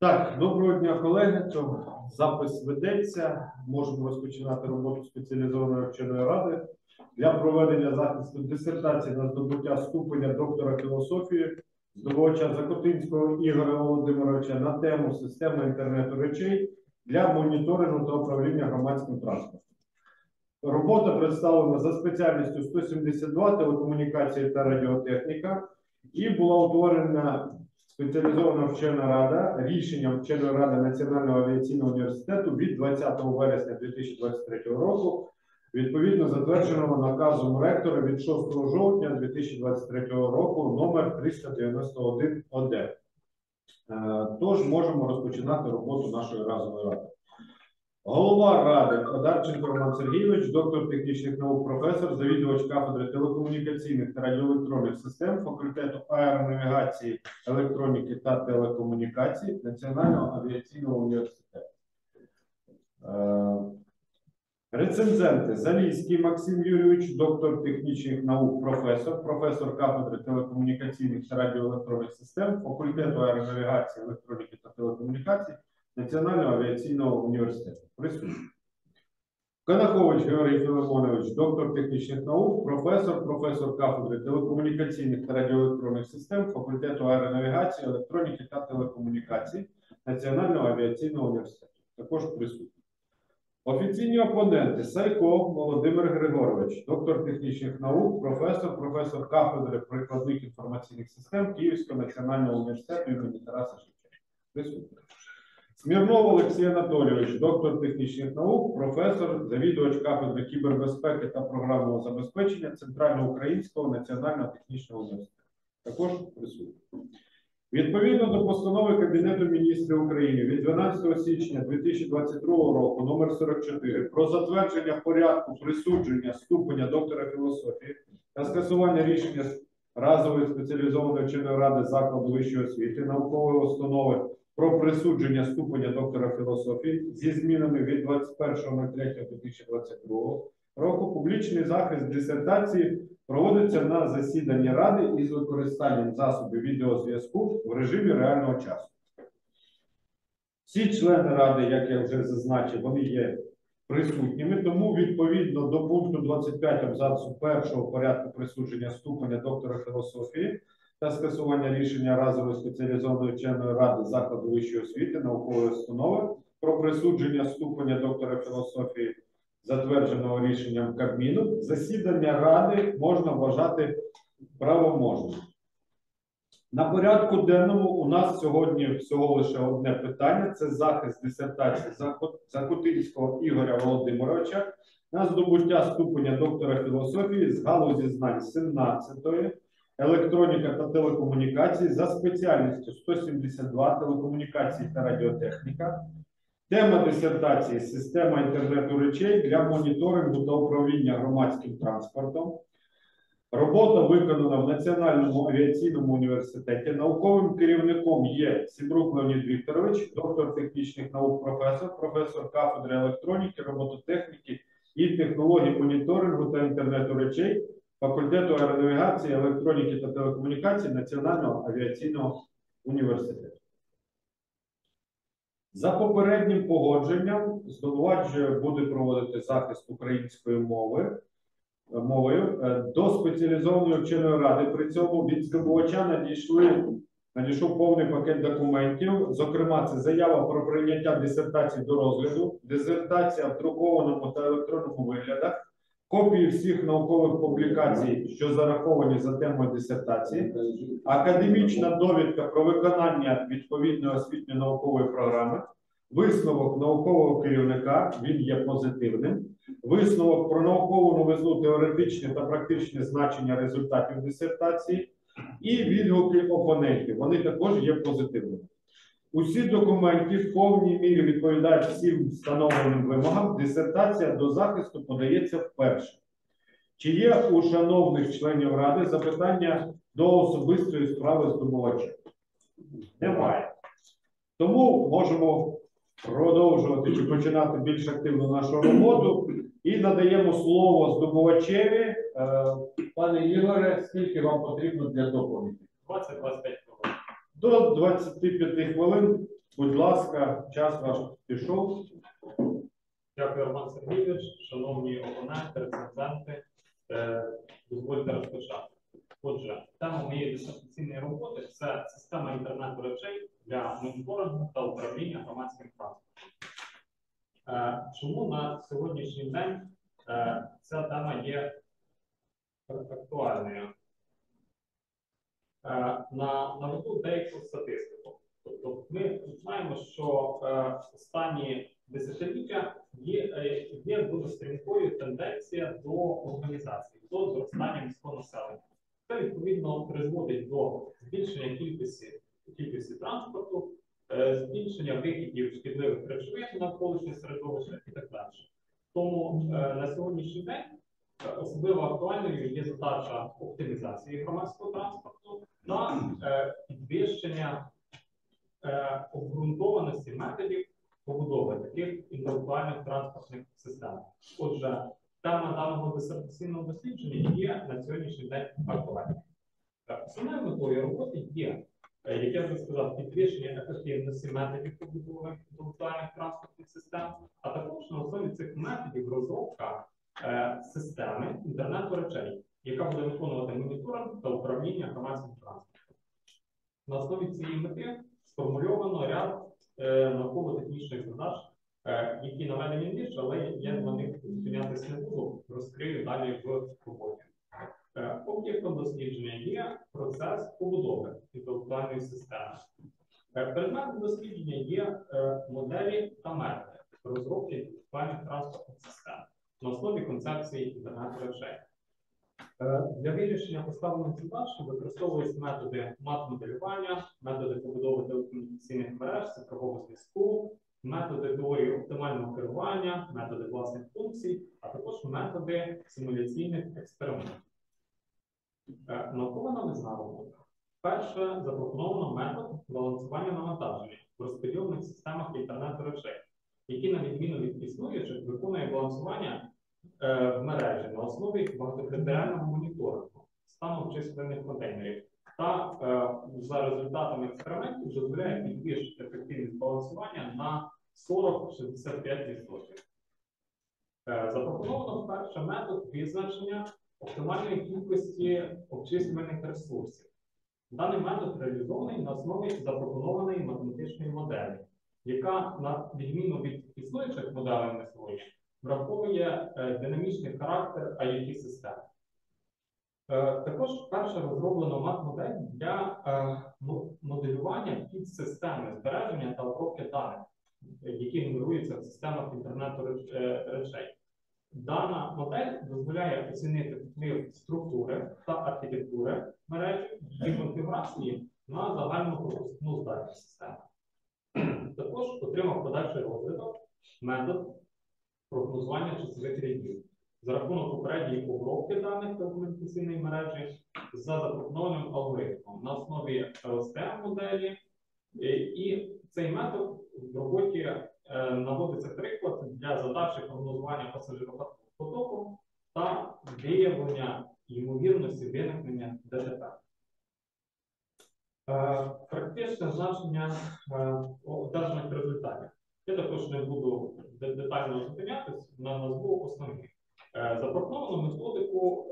Так, доброго дня, колеги. То запис ведеться. Можемо розпочинати роботу спеціалізованої вченої ради для проведення захисту дисертації на здобуття ступеня доктора філософії здобувача Закотинського Ігоря Володимировича на тему система інтернету речей для моніторингу та управління громадським транспортом. Робота представлена за спеціальністю 172 телекомунікації та радіотехніка і була утворена спеціалізована вчена рада рішенням вченої ради Національного авіаційного університету від 20 вересня 2023 року, відповідно затвердженого наказом ректора від 6 жовтня 2023 року номер 391 ОД. Е, Тож можемо розпочинати роботу нашої разової ради. Голова ради Одарченко Роман Сергійович, доктор технічних наук, професор, завідувач кафедри телекомунікаційних та радіоелектронних систем факультету аеронавігації, електроніки та телекомунікацій Національного авіаційного університету. Е, Рецензенти Залійський Максим Юрійович, доктор технічних наук, професор, професор кафедри телекомунікаційних та радіоелектронних систем факультету аеронавігації, електроніки та телекомунікацій Національного авіаційного університету. Присутні. Канахович Георгій Філимонович, доктор технічних наук, професор, професор кафедри телекомунікаційних та радіоелектронних систем факультету аеронавігації, електроніки та телекомунікацій Національного авіаційного університету. Також присутні. Офіційні опоненти Сайко Володимир Григорович, доктор технічних наук, професор, професор кафедри прикладних інформаційних систем Київського національного університету імені Тараса Шевченка. Присутні. Смірнов Олексій Анатолійович, доктор технічних наук, професор, завідувач кафедри кібербезпеки та програмного забезпечення Центральноукраїнського національного технічного університету. Також присутні. Відповідно до постанови Кабінету міністрів України від 12 січня 2022 року номер 44 про затвердження порядку присудження ступеня доктора філософії та скасування рішення разової спеціалізованої вченої ради закладу вищої освіти наукової установи про присудження ступеня доктора філософії зі змінами від 21.03.2022 року публічний захист дисертації проводиться на засіданні ради із використанням засобів відеозв'язку в режимі реального часу. Всі члени ради, як я вже зазначив, вони є присутніми, тому відповідно до пункту 25 абзацу першого порядку присудження ступеня доктора філософії та скасування рішення разової спеціалізованої вченої ради закладу вищої освіти наукової установи про присудження ступеня доктора філософії, затвердженого рішенням Кабміну, засідання ради можна вважати правоможним. На порядку денному у нас сьогодні всього лише одне питання: це захист дисертації Закутинського Ігоря Володимировича на здобуття ступеня доктора філософії з галузі знань 17-ї електроніка та телекомунікації за спеціальністю 172 телекомунікації та радіотехніка. Тема дисертації система інтернету речей для моніторингу та управління громадським транспортом. Робота виконана в Національному авіаційному університеті. Науковим керівником є Сібрук Леонід Вікторович, доктор технічних наук, професор, професор кафедри електроніки, робототехніки і технологій моніторингу та інтернету речей факультету аеронавігації, електроніки та телекомунікацій Національного авіаційного університету. За попереднім погодженням здобувач буде проводити захист української мови мовою е, до спеціалізованої вченої ради. При цьому від здобувача надійшли надійшов повний пакет документів. Зокрема, це заява про прийняття дисертації до розгляду, дисертація в друкованому та електронному виглядах, копії всіх наукових публікацій, що зараховані за темою дисертації, академічна довідка про виконання відповідної освітньо-наукової програми, висновок наукового керівника, він є позитивним, висновок про наукову новизну, теоретичне та практичне значення результатів дисертації і відгуки опонентів. Вони також є позитивними. Усі документи в повній мірі відповідають всім встановленим вимогам. Дисертація до захисту подається вперше. Чи є у шановних членів ради запитання до особистої справи здобувача? Немає. Тому можемо продовжувати чи починати більш активно нашу роботу і надаємо слово здобувачеві. Е, Пане Ігоре, скільки вам потрібно для доповіді? 20-25 хвилин. До 25 хвилин Будь ласка, час ваш пішов. Дякую, Роман Сергійович. Шановні опоненти, рецензенти, е, дозвольте розпочати. Отже, тема моєї дисертаційної роботи це система інтернету речей для моніторингу та управління громадським транспортом. Е, Чому на сьогоднішній день е, ця тема є актуальною? Е, На наведу деяку статистику. Тобто ми знаємо, що останні десятиліття є, є дуже стрімкою тенденція до організації, до зростання міського населення. Це відповідно призводить до збільшення кількості кількості транспорту, збільшення викидів шкідливих речовин навколишнє середовище і так далі. Тому е, на сьогоднішній день е, особливо актуальною є задача оптимізації громадського транспорту та е, підвищення е, обґрунтованості методів побудови таких інтелектуальних транспортних систем. Отже, тема даного дисертаційного дослідження є на сьогоднішній день актуальною. Е, Основною метою роботи є, е, як я вже сказав, підвищення ефективності методів побудови інтелектуальних транспортних систем, а також на основі цих методів розробка е, системи інтернету речей, яка буде виконувати моніторинг та управління громадським транспортом. На основі цієї мети сформульовано ряд е, науково-технічних задач, е, які наведені нижче, але я на них зупинятися не буду, розкрию далі в роботі. Об'єктом дослідження є процес побудови інтелектуальної системи. Е, Предметом дослідження є е, моделі та методи розробки інтелектуальних транспортних систем на основі концепції інтернету речей. Е, Для вирішення поставлених задач використовують методи мат-моделювання, методи побудови телекомунікаційних мереж, цифрового зв'язку, методи теорії оптимального керування, методи власних функцій, а також методи симуляційних експериментів. Е, Наукова новизна робота. Перше запропоновано метод балансування навантаження в розподілених системах інтернету речей, які, на відміну від існуючих, виконує балансування е, в мережі на основі багатокритеріального моніторингу стану численних контейнерів та е, за результатами експериментів дозволяє підвищити ефективність балансування на 40-65%. Е, Запропоновано вперше метод визначення оптимальної кількості обчислювальних ресурсів. Даний метод реалізований на основі запропонованої математичної моделі, яка, на відміну від існуючих моделей на враховує е, динамічний характер IoT системи. Е, також перша розроблена мат-модель для е, мо- моделювання підсистеми збереження та обробки даних, які генеруються в системах інтернету речей. Дана модель дозволяє оцінити вплив структури та архітектури мережі її конфігурації на загальну пропускну здатність системи. Також отримав подальший розвиток метод прогнозування часових рядів за рахунок попередньої обробки даних телекомунікаційної мережі за запропонованим алгоритмом на основі LSTM моделі. І, і цей метод в роботі е, наводиться приклад для задачі прогнозування пасажиропотоку потоку та виявлення ймовірності виникнення ДТП. Е, Практичне значення е, одержаних результатів. Я також не буду детально зупинятись на назву основних. Запропоновано методику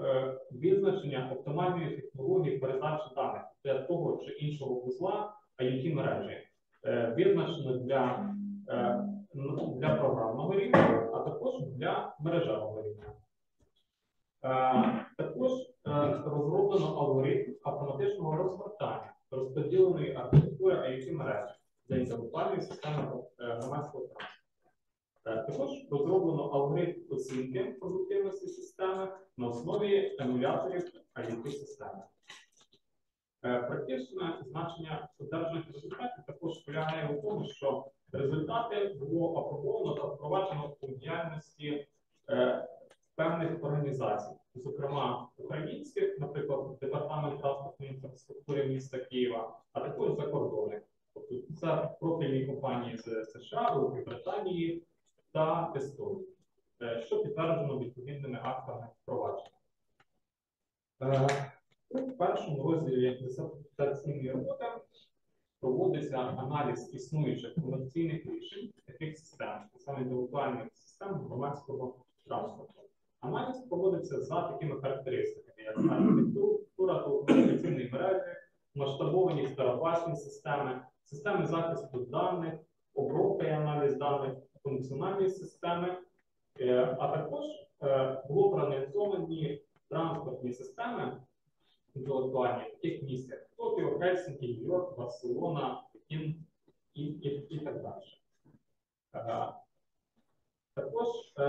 визначення оптимальної технології передачі даних для того чи іншого вузла IoT мережі. Е, Визначено для, е, ну, для програмного рівня, а також для мережевого рівня. Е, Також розроблено алгоритм автоматичного розгортання розподіленої архітектури IoT мережі для інтелектуальної системи громадського транспорту. Також розроблено алгоритм оцінки продуктивності системи на основі емуляторів IoT системи. Е, Практичне значення одержаних результатів також полягає у тому, що результати було апробовано та впроваджено у діяльності е, певних організацій, зокрема українських, наприклад, департамент транспортної інфраструктури міста Києва, а також закордонних. Тобто це профільні компанії з США, Великої Британії та Естонії, е, що підтверджено відповідними актами впровадження. У першому розділі дисертаційної роботи проводиться аналіз існуючих комерційних рішень таких систем, саме інтелектуальних систем громадського транспорту. Аналіз проводиться за такими характеристиками, як архітектура телекомунікаційної мережі, масштабовані старопасні системи, системи захисту даних, обробка і аналіз даних, функціональні системи, е, а також е, було проаналізовані транспортні системи інтелектуальні в таких місцях: Токіо, Хельсінкі, Нью-Йорк, Барселона, Пекін і, і, і так далі. Е, Також е,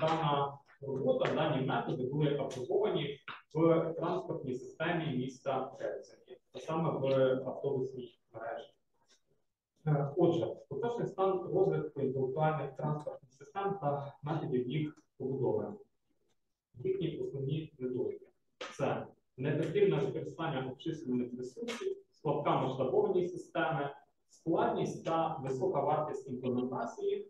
дана робота, дані методи були апробовані в транспортній системі міста Хельсінкі, а саме в автобусній мережі. Е, Отже, поточний стан розвитку інтелектуальних транспортних систем та методів їх побудови. Їхні основні недоліки це неефективне використання обчислюваних ресурсів, слабка масштабованість системи, складність та висока вартість імплементації,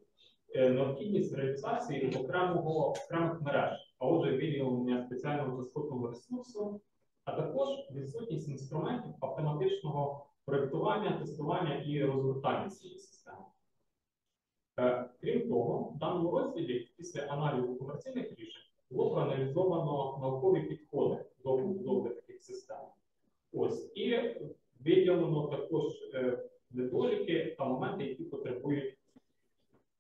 е, необхідність реалізації окремого окремих мереж, а отже, виділення спеціального частотного ресурсу, а також відсутність інструментів автоматичного проєктування, тестування і розгортання цієї системи. Е, Крім того, в даному розділі після аналізу комерційних рішень було проаналізовано наукові підходи до побудови таких систем. Ось і виділено також недоліки та моменти, які потребують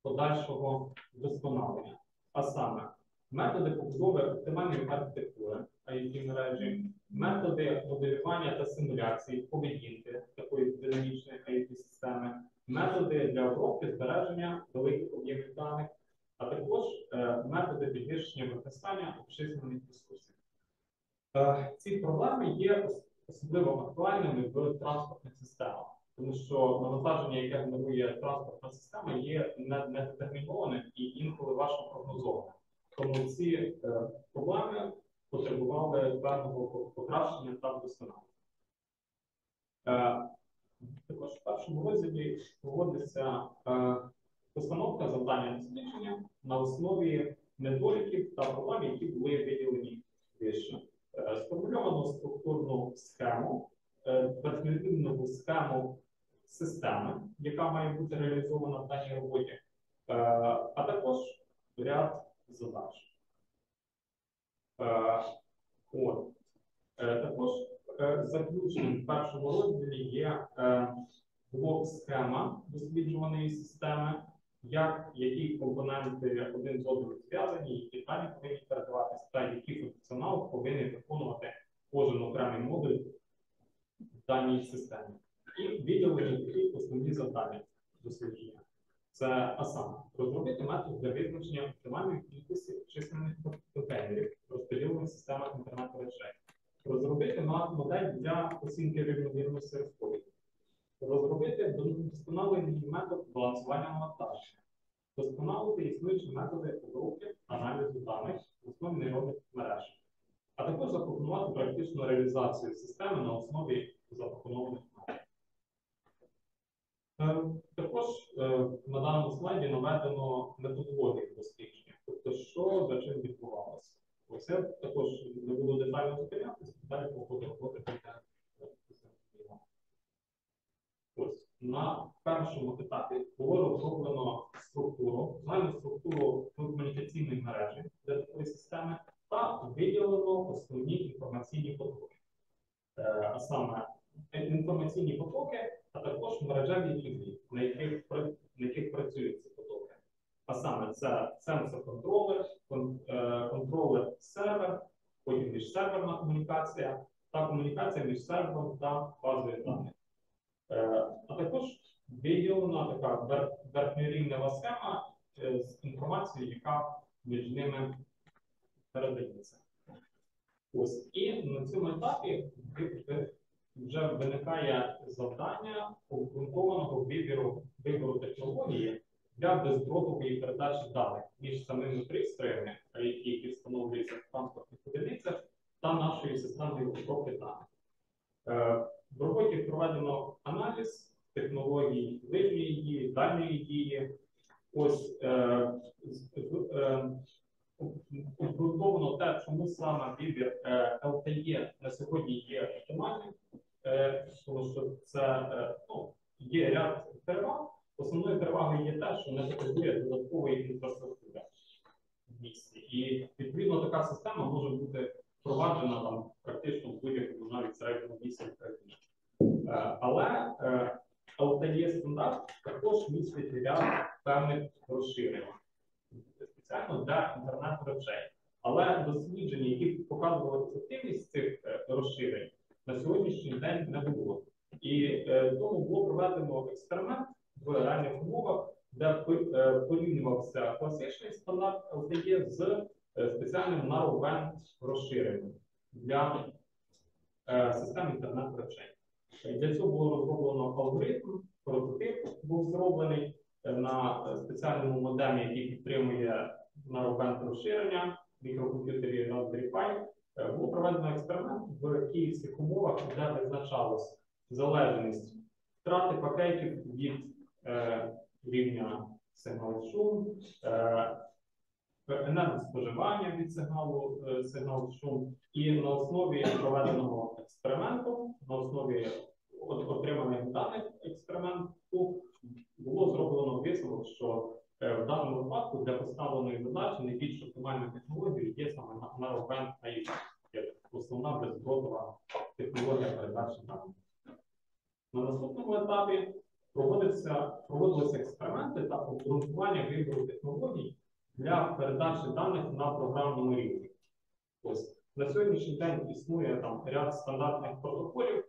подальшого вдосконалення. А саме методи побудови оптимальної архітектури it мережі, методи моделювання та симуляції поведінки такої динамічної it системи, методи для обробки збереження великих об'ємів даних, а також е, методи підвищення використання обчислюваних ресурсів. Е, ці проблеми є особливо актуальними в транспортних системах, тому що навантаження, яке генерує транспортна система, є не- недетермінованим і інколи важко прогнозованим. Тому ці е, проблеми потребували певного покращення та вдосконалення. Е, також в першому розділі проводиться постановка завдання дослідження на основі недоліків та проблем, які були виділені вище. Е, Сформульовано структурну схему, е, схему системи, яка має бути реалізована в даній роботі, е, а також ряд задач. От. Також заключним в першому розділі є е, блок-схема досліджуваної системи, як які компоненти один з одним зв'язані, які дані повинні передаватися, та який функціонал повинен виконувати кожен окремий модуль в даній системі. І виділені такі основні завдання дослідження. Це а саме розробити метод для визначення оптимальної кількості численних контейнерів, розподілених системах інтернету речей, розробити модель для оцінки рівновірності розподілу, розробити досконалений метод балансування навантаження, досконалити існуючі методи обробки аналізу даних в основі нейронних мереж, а також запропонувати практичну реалізацію системи на основі запропонованих методів. Е, Також е, на даному слайді наведено методологію дослідження, тобто що за чим відбувалося. Ось я також не буду детально зупинятися, далі по ходу роботи буде зрозуміло. Ось на першому етапі було розроблено структуру, загальну структуру комунікаційної мережі для такої системи та виділено основні інформаційні потоки. Е, А саме е, інформаційні потоки, а також мережеві вузли, на яких, пра- на яких працюють ці потоки. А саме це сенсор-контролер, кон- е, контролер сервер, потім міжсерверна комунікація та комунікація та базою даних. Е, А також виділена така вер- верхньорівнева схема е, з інформацією, яка між ними передається. Ось і на цьому етапі вже виникає завдання обґрунтованого вибору, вибору технології для бездротової передачі даних між самими пристроями, а які, які встановлюються в транспортних одиницях, та нашою системою обробки даних. Е, В роботі проведено аналіз технологій ближньої дії, дальньої дії. Ось е, з- з- е, обґрунтовано те, чому саме вибір е, LTE на сьогодні є оптимальним. е, тому що це е, ну, є ряд переваг. Основною перевагою є те, що не потребує додаткової інфраструктури в місті. І відповідно така система може бути впроваджена там практично в будь-якому навіть середньому місці країни. Е, Але е, LTE стандарт також містить ряд певних розширень спеціально для інтернету речей. Але дослідження, які показували ефективність цих е, розширень, на сьогоднішній день не було. І е, тому було проведено експеримент в реальних умовах, де пи- е, порівнювався класичний стандарт LTE з е, спеціальним narrowband розширенням для е, систем інтернету речей. Е, Для цього було розроблено алгоритм, прототип був зроблений е, на е, спеціальному модемі, який підтримує narrowband розширення мікрокомп'ютері Raspberry Pi. Е, Було проведено експеримент в київських умовах, де визначалась залежність втрати пакетів від е, рівня сигналу шум, е, енергоспоживання від сигналу е, сигналу шум, і на основі проведеного експерименту, на основі от- отриманих даних експерименту, було зроблено висновок, що в даному випадку для поставленої задачі найбільш оптимальною технологією є саме Narrowband AIX, як основна бездротова технологія передачі даних. На наступному етапі проводилися експерименти та обґрунтування вибору технологій для передачі даних на програмному рівні. Ось на сьогоднішній день існує там ряд стандартних протоколів, е,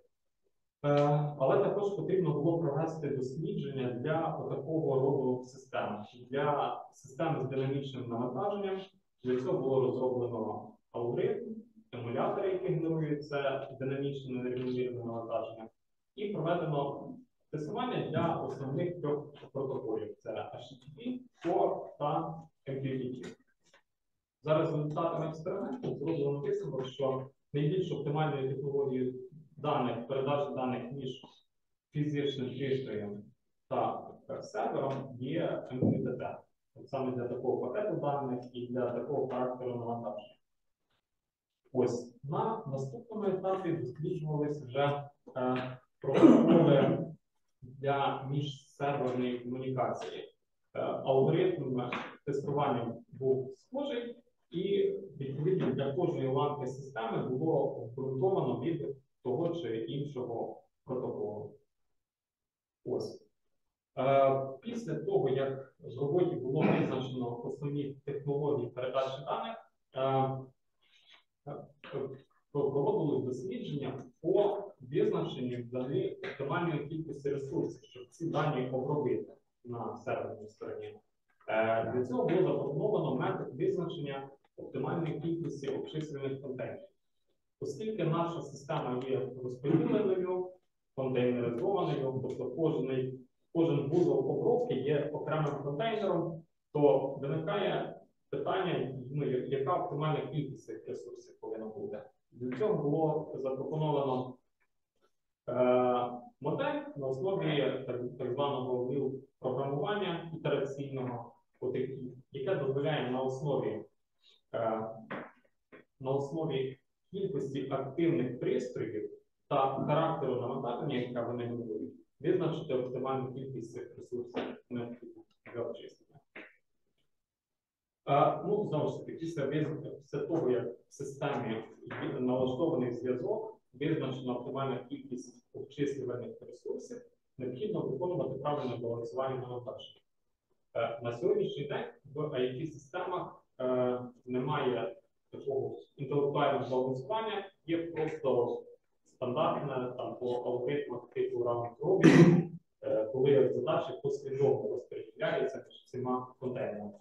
але також потрібно було провести дослідження для такого роду систем, для системи з динамічним навантаженням. Для цього було розроблено алгоритм, емулятори, які генерують це динамічне нерівномірне навантаження, і проведено тестування для основних трьох протоколів: це HTTP, CORE та MQTT. За результатами експерименту зроблено висновок, що найбільш оптимальною технологією даних, передачі даних між фізичним пристроєм та е, сервером є MQTT. Саме для такого пакету даних і для такого характеру навантаження. Ось на наступному етапі досліджувалися вже е, протоколи для міжсерверної комунікації. Е, алгоритм тестування був схожий, і відповідно для кожної ланки системи було обґрунтовано від того чи іншого протоколу. Ось. Е, Після того, як в роботі було визначено основні технології передачі даних, е, е, дослідження по визначенню взагалі оптимальної кількості ресурсів, щоб ці дані обробити на серверній стороні. Для цього було запропоновано метод визначення оптимальної кількості обчислених контейнерів. Оскільки наша система є розподіленою, контейнеризованою, тобто кожний, кожен вузол обробки є окремим контейнером, то виникає питання, ну, яка оптимальна кількість цих ресурсів повинна бути. Для цього було запропоновано е, модель на основі так, званого віл програмування ітераційного, яке дозволяє на основі, е, на основі кількості активних пристроїв та характеру навантаження, яке вони генерують, визначити оптимальну кількість цих ресурсів необхідних для обчислення. Е, Ну, знову ж таки, після, того, як в системі налаштований зв'язок, визначена оптимальна кількість обчислювальних ресурсів, необхідно виконувати правильне балансування навантаження. Е, На сьогоднішній день в IT-системах е, немає такого інтелектуального балансування, є просто стандартне там по алгоритмах типу robin, е, коли задачі послідовно розподіляються між всіма контейнерами.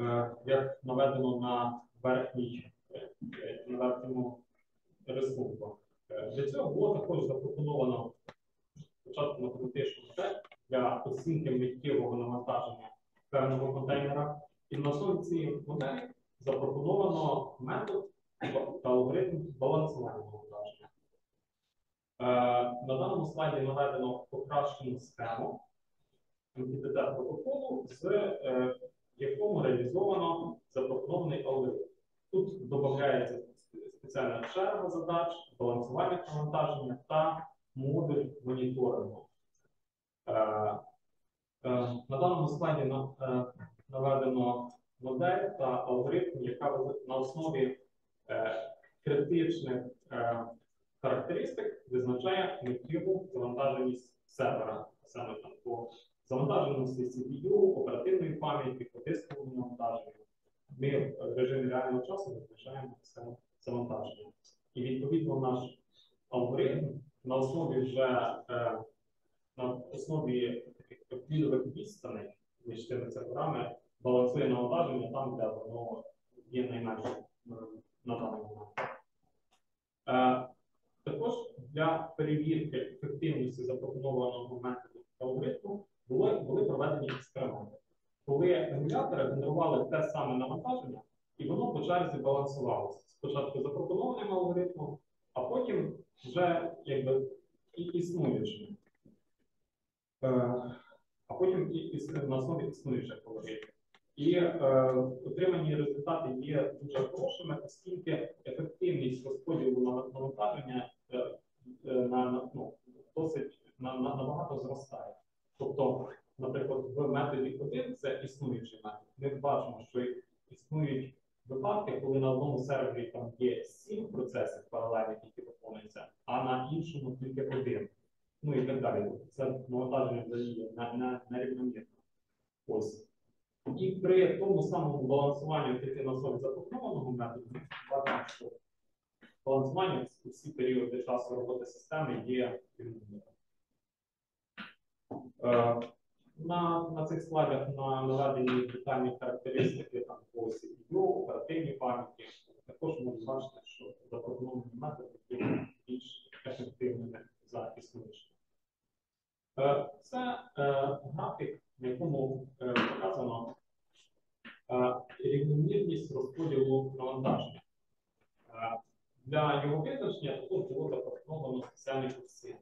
Е, Як наведено на верхній е, на верхньому рисунку. Для цього було також запропоновано спочатку математичну модель для оцінки миттєвого навантаження певного контейнера. І на основі цієї моделі запропоновано метод та алгоритм балансування навантаження. Е, На даному слайді наведено покращену схему MQTT протоколу, з е, якому реалізовано запропонований алгоритм. Тут додається спеціальна черга задач, балансування навантаження та модуль моніторингу. Е, На даному слайді на- наведено модель та алгоритм, яка на основі е, критичних е, характеристик визначає миттєву завантаженість сервера, саме там по завантаженості CPU, оперативної пам'яті, по дисковому навантаженню. Ми в режимі реального часу визначаємо це завантаження. І відповідно наш алгоритм на основі вже е, на основі таких клідових відстаней між цими серверами балансує навантаження там, де воно є найменше е, на даний момент. Е, також для перевірки ефективності запропонованого методу алгоритму були, були проведені експерименти, коли емулятори генерували те саме навантаження, і воно по черзі балансувалося. Спочатку запропонованим алгоритмом, а потім вже якби і існуючим. Е, а потім і, на основі існуючих алгоритмів. І е, отримані результати є дуже хорошими, оскільки ефективність розподілу нав- навантаження е, е, на, на, ну, досить на, на, набагато зростає. Тобто, наприклад, в методі 1 це існуючий метод. Ми бачимо, що існують випадки, коли на одному сервері там є 7 процесів паралельних, які виконуються, а на іншому тільки один. Ну і так далі. Це навантаження є на, на, нерівномірно. Ось. І при тому самому балансуванні основі запропонованого методу, що балансування у всі періоди часу роботи системи є рівномірним. Е, На, на цих слайдах на наведені детальні характеристики там по CPU, оперативній пам'яті. Також можна бачити, що запропоновані методи є більш ефективними за існуючими. Е, Це е, графік, на якому е, показано рівномірність розподілу навантаження. Е, Для його визначення також було запропоновано спеціальний коефіцієнт.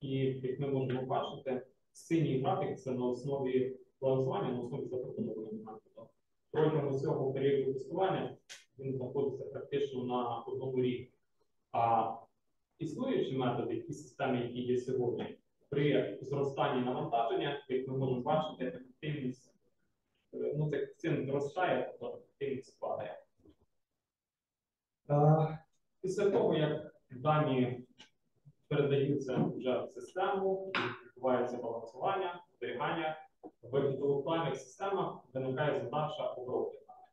І як ми можемо бачити, синій графік це на основі балансування, на основі запропонованого методу. Протягом цього періоду тестування він знаходиться практично на одному рівні. А існуючі методи, ті системи, які є сьогодні, при зростанні навантаження, як ми можемо бачити, ефективність е, ну, це цін зростає, тобто ефективність падає. Е, Після того, як дані передаються вже в систему, відбувається балансування, зберігання, в інтелектуальних системах виникає задача обробки даних.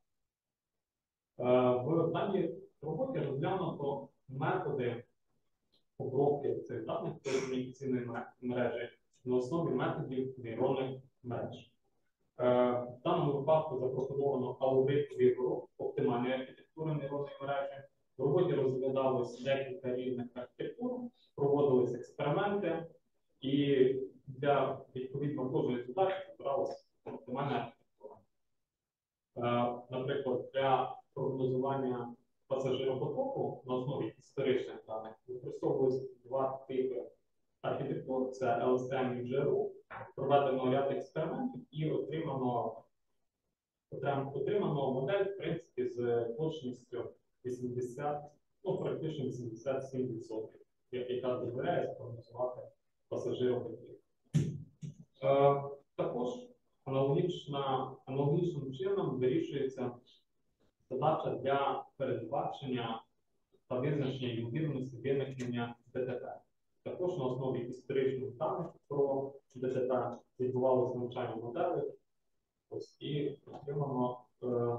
Е, В даній роботі розглянуто методи обробки цих даних телекомунікаційної ме- мережі на основі методів нейронних мереж. Е, В даному випадку запропоновано вибору оптимальної архітектури нейронної мережі. В роботі розглядалось декілька різних архітектур, проводились експерименти, і для відповідно кожної задачі збиралася оптимальна архітектура. Е, Наприклад, для прогнозування пасажиропотоку на основі історичних даних використовувалися два типи архітектур: це LSTM і GRU. Проведено ряд експериментів і отримано, отримано модель, в принципі, з точністю 80, ну практично 87%, я- яка дозволяє спрогнозувати пасажиропотік. Е, також аналогічна, аналогічним чином вирішується задача для передбачення та визначення ймовірності виникнення ДТП. Також на основі історичних даних про ДТП відбувалося навчання моделей. Ось і отримано, е,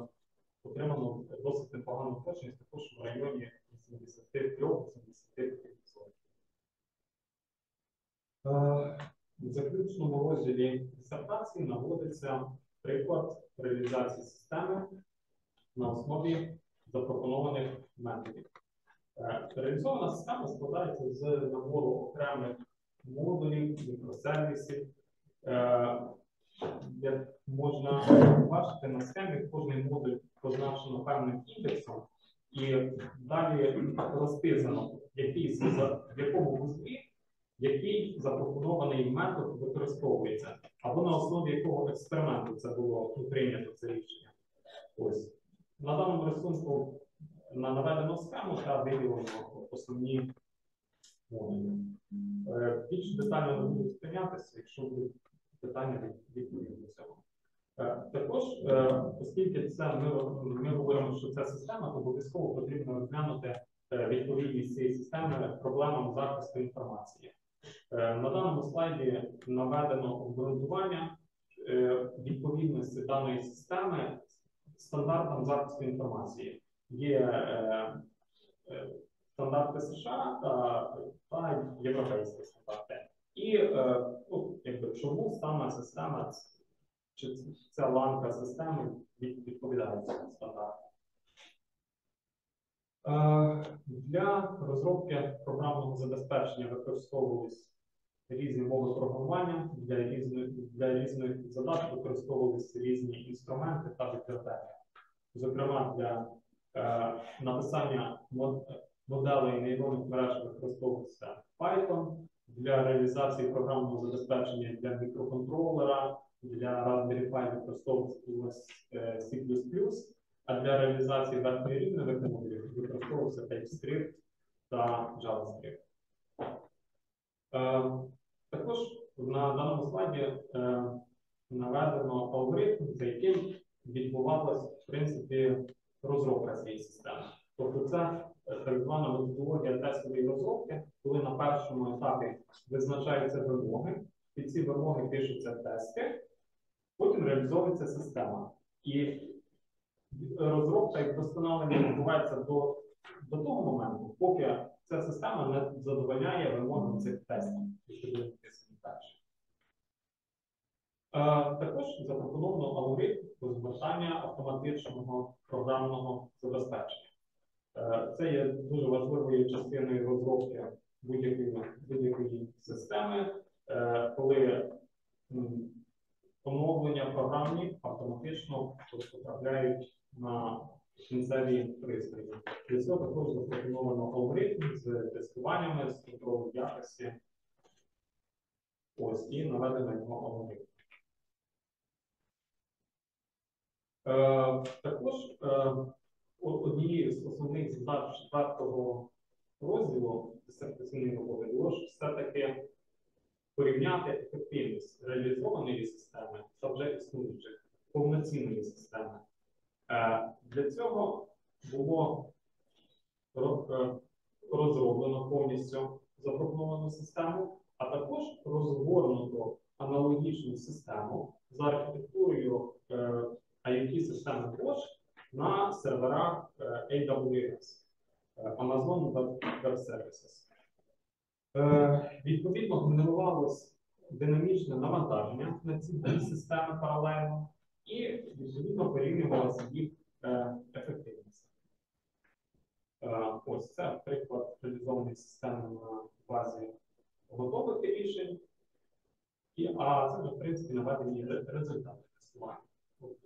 отримано досить непогану точність, також в районі 83-85%. Е, В заключному розділі дисертації наводиться приклад реалізації системи на основі запропонованих методів. Реалізована система складається з набору окремих модулів, мікросервісів. Е, Як можна бачити на схемі, кожний модуль позначено певним індексом, і далі розписано, який, в якому вузлі який запропонований метод використовується, або на основі якого експерименту це було прийнято це рішення. Ось на даному рисунку на наведену схему та виділено основні модулі. Е, Більш детально не буду сприйнятися, якщо будуть питання, від- до цього. Е, Також, е, оскільки це ми, ми говоримо, що це система, то обов'язково потрібно розглянути відповідність цієї системи проблемам захисту інформації. На даному слайді наведено обґрунтування відповідності даної системи стандартам захисту інформації. Є е, е, стандарти США та, та європейські стандарти. І е, ну, якби, чому саме система, чи ця ланка системи від- відповідає цьому стандарту? Е, Для розробки програмного забезпечення використовувались різні мови програмування, для різних, для різних задач використовувалися різні інструменти та бібліотеки. Зокрема, для написання мод- моделей нейронних мереж використовувався Python, для реалізації програмного забезпечення для мікроконтролера, для Raspberry Pi використовувався е, C++, а для реалізації верхньорівневих модулів використовувався TypeScript та JavaScript. Е, Також на даному слайді е, наведено алгоритм, за яким відбувалася в принципі розробка цієї системи. Тобто це е, так звана методологія тестової розробки, коли на першому етапі визначаються вимоги, під ці вимоги пишуться тести, потім реалізовується система. І розробка і вдосконалення відбувається до, до того моменту, поки ця система не задовольняє вимогам цих тестів, які були написані перші. Е, Також запропоновано алгоритм розгортання автоматичного програмного забезпечення. Е, Це є дуже важливою частиною розробки будь-якої будь-якої системи, е, коли оновлення програмні автоматично потрапляють на кінцеві пристрої. Для цього також запропоновано алгоритм з тестуваннями, з контролем якості. Ось і наведено його алгоритм. Е, також е, однією з основних задач четвертого розділу дисертаційної роботи було ж все-таки порівняти ефективність реалізованої системи та вже існуючих повноцінної системи. Е, Для цього було е, розроблено повністю запропоновану систему, а також розгорнуто аналогічну систему за архітектурою е, IoT системи Bosch на серверах е, AWS е, Amazon Web Services. Е, Відповідно, генерувалось динамічне навантаження на ці системи паралельно, і відповідно порівнювалася їх ефективність. Ось це приклад реалізованої системи на базі готових рішень, а це, в принципі, наведені ре- результати тестування.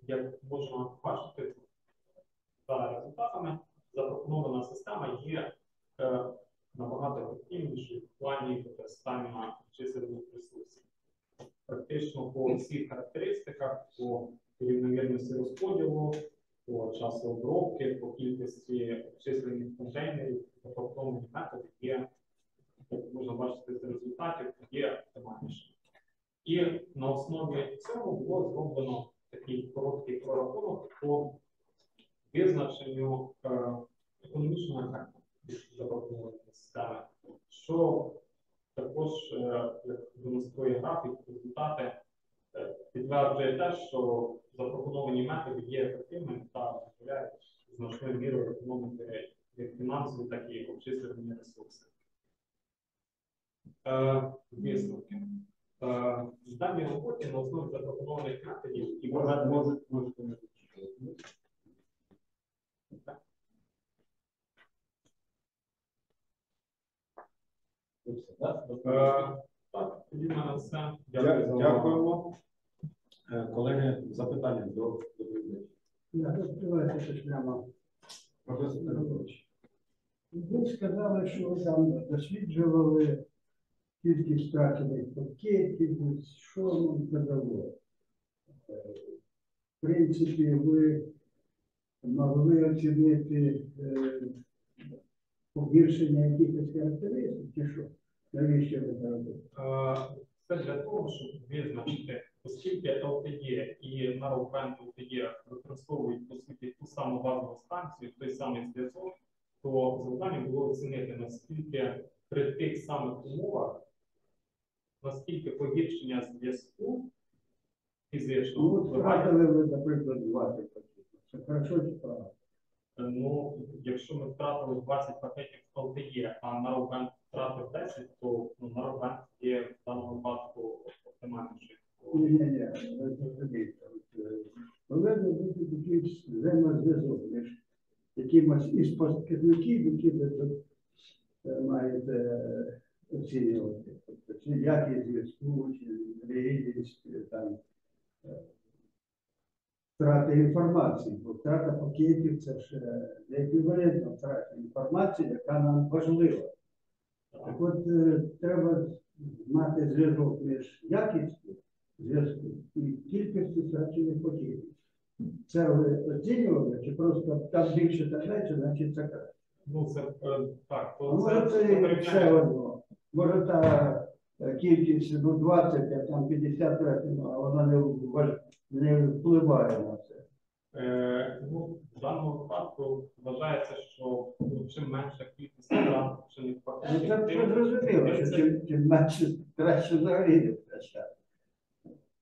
Як можна бачити, за результатами запропонована система є е, набагато ефективнішою в плані використання чисельних ресурсів. Практично по всіх характеристиках, по рівновірності розподілу, по часу обробки, по кількості обчислених контейнерів, запропоновані методи є, як можна бачити з результатів, є оптимальнішими. І на основі цього було зроблено такий короткий прорахунок по визначенню е, економічного ефекту від запропонованої системи, що також, е, як демонструє графік, результати е, підтверджує те, що запропоновані методи є ефективними та дозволяють значною мірою економити як фінансові, так і обчислені ресурси. Висновки. Е, В даній роботі на основі запропонованих методів і проведених може, можете не Е, Так, тоді в мене все. Дякую за Дя- увагу. Дякуємо. Е, Колеги, запитання до доповідача. Давайте щось прямо. Професор Миронович. Ви сказали, що ви там досліджували кількість втрачених пакетів, що нам це дало. В принципі, ви могли оцінити е, погіршення якихось характеристик, чи що? Навіщо ви це робите? Це для того, щоб визначити, оскільки LTE і Narrowband LTE використовують по суті ту саму базову станцію, той самий зв'язок, то завдання було оцінити, наскільки при тих самих умовах, наскільки погіршення зв'язку Ну, фізичного впливає втратили ви, наприклад, 20 пакетів. Це хорошо чи погано? Ну, якщо ми втратили 20 пакетів LTE, а Narrowband втратив 10, то ну, Narrowband є в даному випадку оптимальніший. Ні, ні, ні, ви не розумієте. Е, Повинен бути якийсь взаємозв'язок між якимось із показників, які ви тут е, маєте е, оцінювати. Тобто, чи зв'язку, чи рідність, е, там, е, втрати інформації. Бо втрата пакетів це ж е, не еквівалентна втрата інформації, яка нам важлива. Так от е, треба мати зв'язок між якістю зв'язку і кількістю втрачених пакетів. Це ви оцінювали, чи просто там більше та менше, значить це краще. Ну, це е, так, то може це це і порівняння. Ще. Може та е, кількість ну, 20, а там 50 втратено, а вона не, не впливає на це. Е, ну, в даному випадку вважається, що ну, чим менша кількість втрат, чим Ну, пакетів, це тим- зрозуміло, що це- чим, чим менше краще взагалі не втрачати.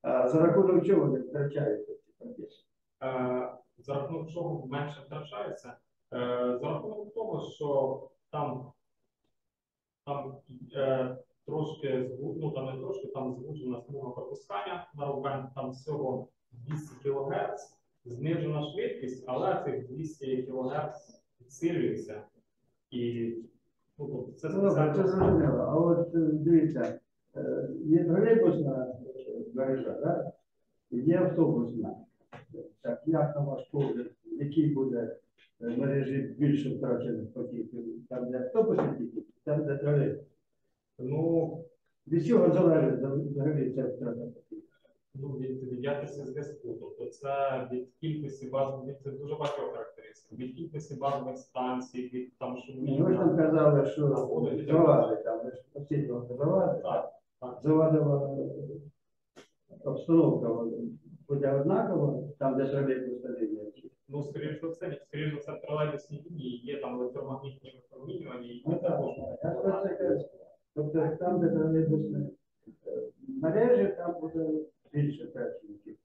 А за рахунок чого не втрачаєте ці пакети? Е, за рахунок чого менше втрачається? Е, за рахунок того, що там, там е, трошки ну там не трошки, там звужена смуга пропускання на рубен, там всього 200 кГц, знижена швидкість, але цих 200 кГц підсилюється. І ну, тобто це Ну, добре, це зрозуміло. А от е, дивіться, е, є тролейбусна мережа, да? є автобусна. Так, як на ваш погляд, який буде е, мережі більше втрачених пакетів? Там, де автобусні тільки, там, де тролейбус. Ну, Від чого залежить взагалі ця втрата ну, від, від зв'язку. Тобто це від кількості базових, це дуже багато характеристик. Від кількості базових станцій, від там Ні, Ви ж там казали, що завади, там ви завади. Так, так. Завадова обстановка буде однакова, там, де тролейбусна лінія. Ну, скоріш за все, скоріш за все, в тролейбусній лінії є там електромагнітні випромінювання, і Ну, це так, можна я про це кажу. Тобто там, де тролейбусні е, мережі, там буде більше працівників.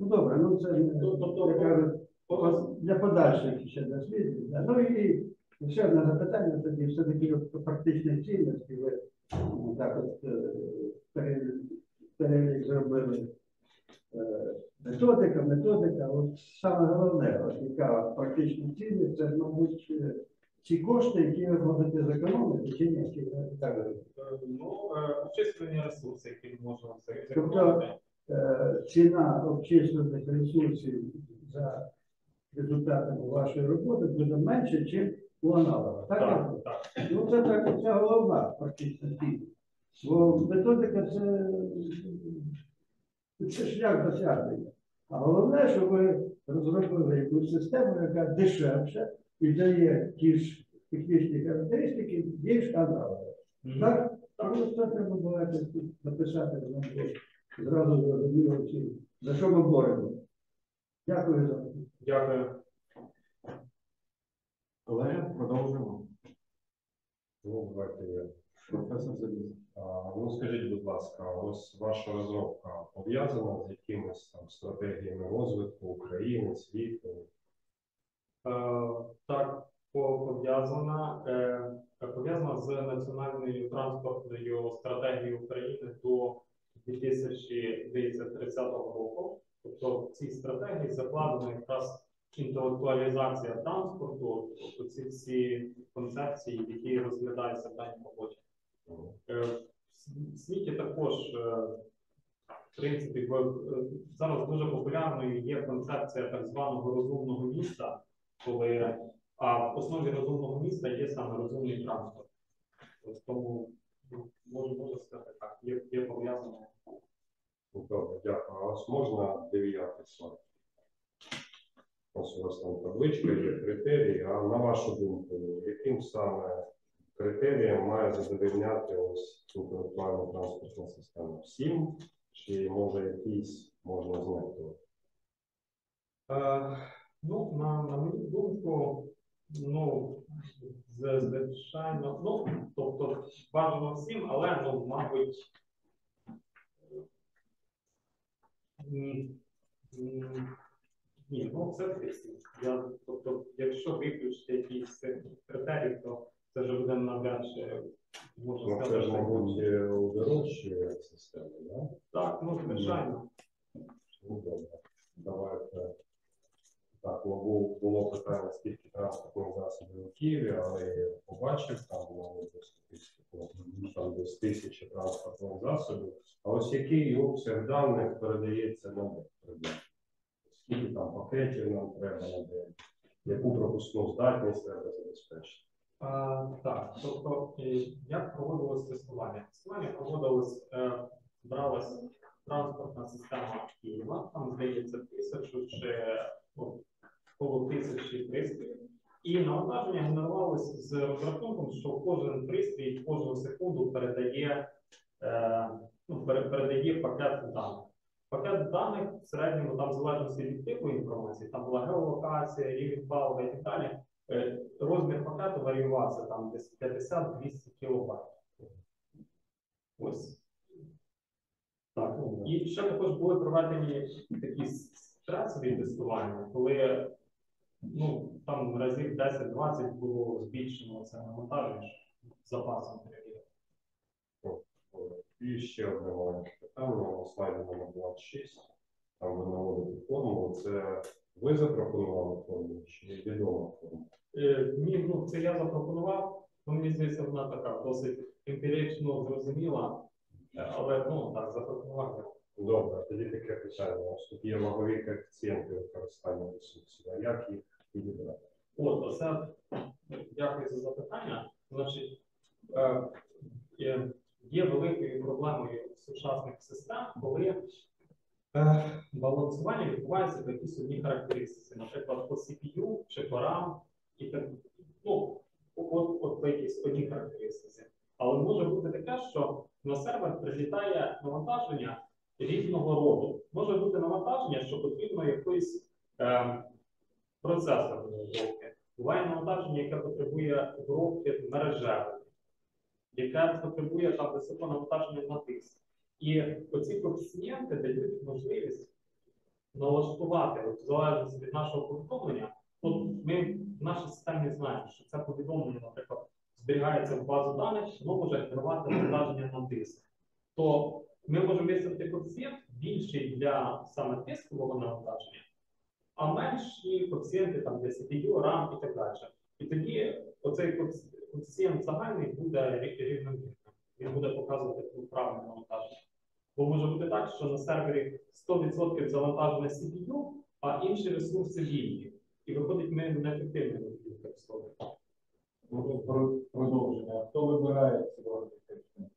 Ну добре, ну це не Ну, для подальших ще досліджень. да. Ну і ще одне запитання, тоді все-таки от практичної цінності ви ну, так от е, перелік зробили. Е, Методика, методика, от саме головне, от яка практична цінність, це, мабуть, е, ці кошти, які ви можете зекономити, чи ні, чи так е, ну, е, обчислені ресурси, які ми можемо це Тобто. Е, ціна обчислених ресурсів за результатами вашої роботи буде менше, ніж у аналога. Так, Так, так. Ну, це так, це головна практична цінність. Бо методика це, це шлях досягнення. А головне, що ви розробили якусь систему, яка дешевша і дає ті ж технічні характеристики більш аналогові. Мгм. Так? Це треба було написати, зразу зрозуміло, чи за що ми боремося. Дякую за Дякую. Колеги, продовжуємо. Ну, давайте я. Професор Заліз. Ну, скажіть, будь ласка, ось ваша розробка пов'язана з якимись там стратегіями розвитку України, світу? Е, Так, пов'язана е, пов'язана з національною транспортною стратегією України до 2030 року. Тобто в цій стратегії закладена якраз інтелектуалізація транспорту, тобто ці всі концепції, які розглядаються в даній роботі. Е, В світі також, е, в принципі, е, зараз дуже популярною є концепція так званого розумного міста, коли а в основі розумного міста є саме розумний транспорт. От тому ну, можу, можу сказати так, є, є пов'язано. Ну, Добре, дякую. А ось можна дев'ятий слайд? Ось у вас там табличка, є критерії. А на вашу думку, яким саме критеріям має задовольняти ось інтелектуальна транспортна система? Всім? Чи може якісь можна знати? Ну, на, на мою думку, ну, звичайно, ну, тобто бажано всім, але, ну, мабуть, ні, ну, це всім. Я, тобто, якщо виключити якісь критерії, то це вже буде навряд чи можна Ну, це сказати. ж, мабуть, у дорожчі системи, да? Так, ну, звичайно. Ну, добре. Давайте. Так, ну, бу- було питання, скільки транспортних засобів у Києві, але я побачив, там було статистику, там десь тисячі транспортних засобів. А ось який обсяг даних передається на них? Скільки там пакетів нам треба на день? Яку пропускну здатність треба забезпечити? А, так, тобто, е, як проводилось тестування? Тестування проводилось, е, транспортна система Києва, там здається тисячу ну, коло тисячі пристроїв, і навантаження генерувалося з розрахунком, що кожен пристрій кожну секунду передає, е, ну, передає пакет даних. Пакет даних в середньому там в залежності від типу інформації, там була геолокація, рівень палива і так далі. Е, Розмір пакету варіювався там десь 50-200 кілобайт. Ось. Так. І ще також були проведені такі стресові тестування, коли ну, там разів 10-20 було збільшено це навантаження запасом перевірки. І ще одне маленьке питання на слайді номер 26. Там ви наводите формулу. Це ви запропонували формулу чи відома формула? Е, Ні, ну це я запропонував. Ну, мені здається, вона така досить емпірично зрозуміла, але ну так запропонував. Добре, тоді таке питання. Тут є вагові коефіцієнти використання ресурсів. А як їх підібрати? От, оце дякую за запитання. Значить, е, є, великою проблемою сучасних систем, коли е, балансування відбувається по якісь одні характеристиці, наприклад, по CPU чи по RAM, і так, ну, от, от по якісь одній характеристиці. Але може бути таке, що на сервер прилітає навантаження різного роду. Може бути навантаження, що потрібно якоїсь е, процесорної обробки. Буває навантаження, яке потребує обробки мережевої, яке потребує там високого навантаження на тиск. І оці коефіцієнти дають можливість налаштувати, от, в залежності від нашого повідомлення. От ми в нашій системі знаємо, що це повідомлення, наприклад, зберігається в базу даних, воно може генерувати навантаження на диск. То ми можемо виставити коефіцієнт більший для саме дискового навантаження, а менші коефіцієнти там для CPU, RAM і так далі. І тоді оцей коефі- коефіцієнт загальний буде рі- рівномірним. Він буде показувати правильне навантаження. Бо може бути так, що на сервері 100% завантажене CPU, а інші ресурси вільні. І виходить, ми неефективно їх використовуємо. Продовження. Хто вибирає ці вагові коефіцієнти? Е,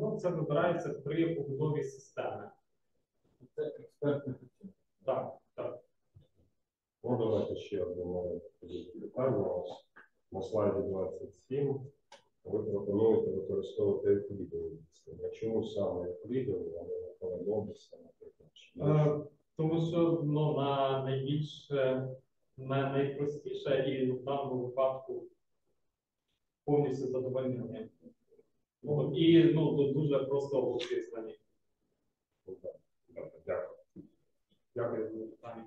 Ну, це вибирається при побудові системи. Це експертне питання. Так, так. Ну, давайте ще тоді питання. На слайді 27 ви пропонуєте використовувати евклідові. А чому саме евклідові, а не Парадокса, наприклад? чи Е, Тому що ну, на найбільш е, на найпростіше і в даному випадку повністю задовольнення. Ну, і ну, тут дуже просто обчислені. Добре, Дякую. Дякую за питання.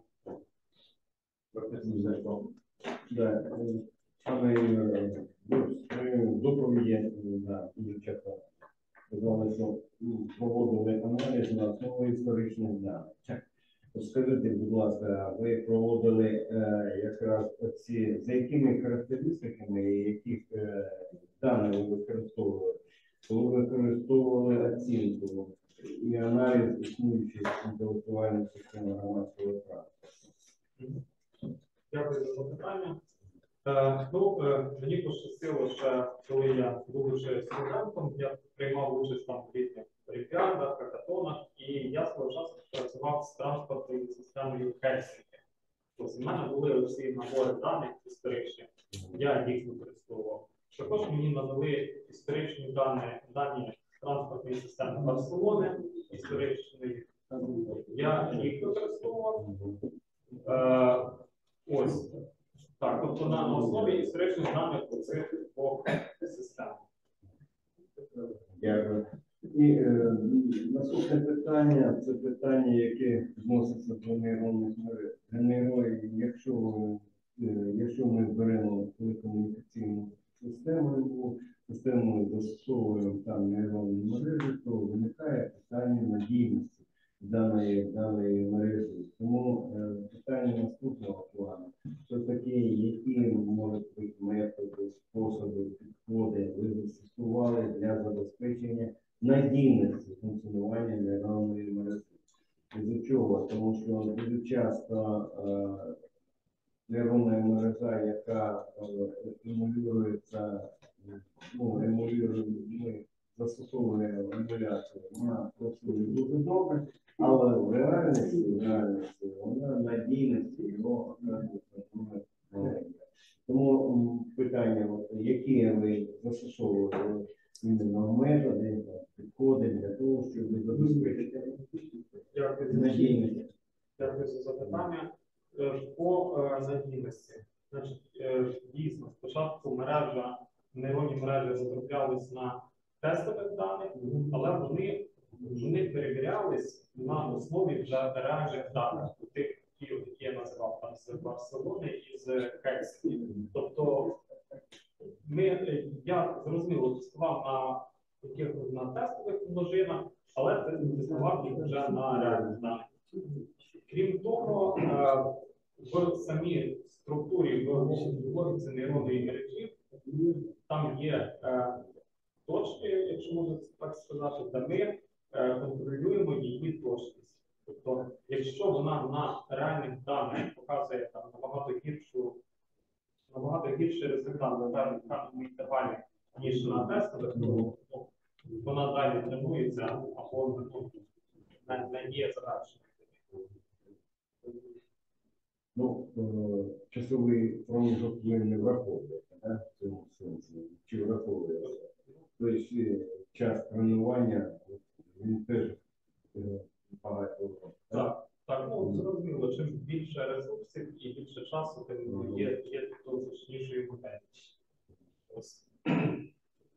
Саме доповіді сказали, що проводили аналіз на основі історичних даних. Скажіть, будь ласка, ви проводили е, якраз оці, за якими характеристиками і яких е, даних ви використовували? Ви використовували оцінку і аналіз існуючих інтелектуальних систем громадського транспорту. Дякую за запитання. Е, ну, е, мені пощастило, що коли я був ще студентом, я приймав участь там в різних олімпіадах, хакатонах, і я свого часу працював з транспортною системою Хельсінки. То були всі набори даних історичні, я їх використовував. Також мені надали історичні дані, дані транспортної системи Барселони, історичної. Я їх використовував. Е, ось. Так, тобто на основі історичних даних цих двох систем. Дякую. І е, наступне питання це питання, яке відноситься до нейронних мереж. Генерує, якщо, е, якщо ми беремо телекомунікаційну систему, яку систему застосовуємо там нейронні мережі, то виникає питання надійності даної, даної мережі. Тому е, питання наступного плану. Що таке, які можуть бути методи, способи, підходи ви застосували для забезпечення надійності функціонування нейронної мережі. Із чого? Тому що дуже часто е, нейронна мережа, яка е, емулюється, ну, емулює, ми застосовуємо емуляцію, вона працює дуже добре, але в реальності, в реальності вона надійності його дуже. Тому питання, які ви застосовували методи, підходи для того, щоб забезпечити надійність. Дякую за запитання. Е, По е, надійності. Значить, е, дійсно, спочатку мережа, нейронні мережі розроблялись на тестових даних, але вони, вони перевірялись на основі вже реальних даних, тих, які, я називав там з Барселони і з Хельсінки. Тобто ми, я зрозуміло тестував на якихось на тестових множинах, але тестував їх вже на реальних даних. Крім того, е, в самій структурі в логіці нейронної мережі там є е, точки, якщо можна так сказати, де ми е, контролюємо її точність. Тобто, якщо вона на реальних даних показує там набагато гіршу, набагато гірший результат на певному певному інтервалі, ніж на тестових, то вона далі тренується або не є завершена. Ну, е, часовий проміжок ви не враховуєте, да, в цьому сенсі? Чи враховуєте? Тобто е, час тренування, він теж е, багато. років. Так, так, ну зрозуміло, чим більше ресурсів і більше часу, тим є, є зручнішою. Ось.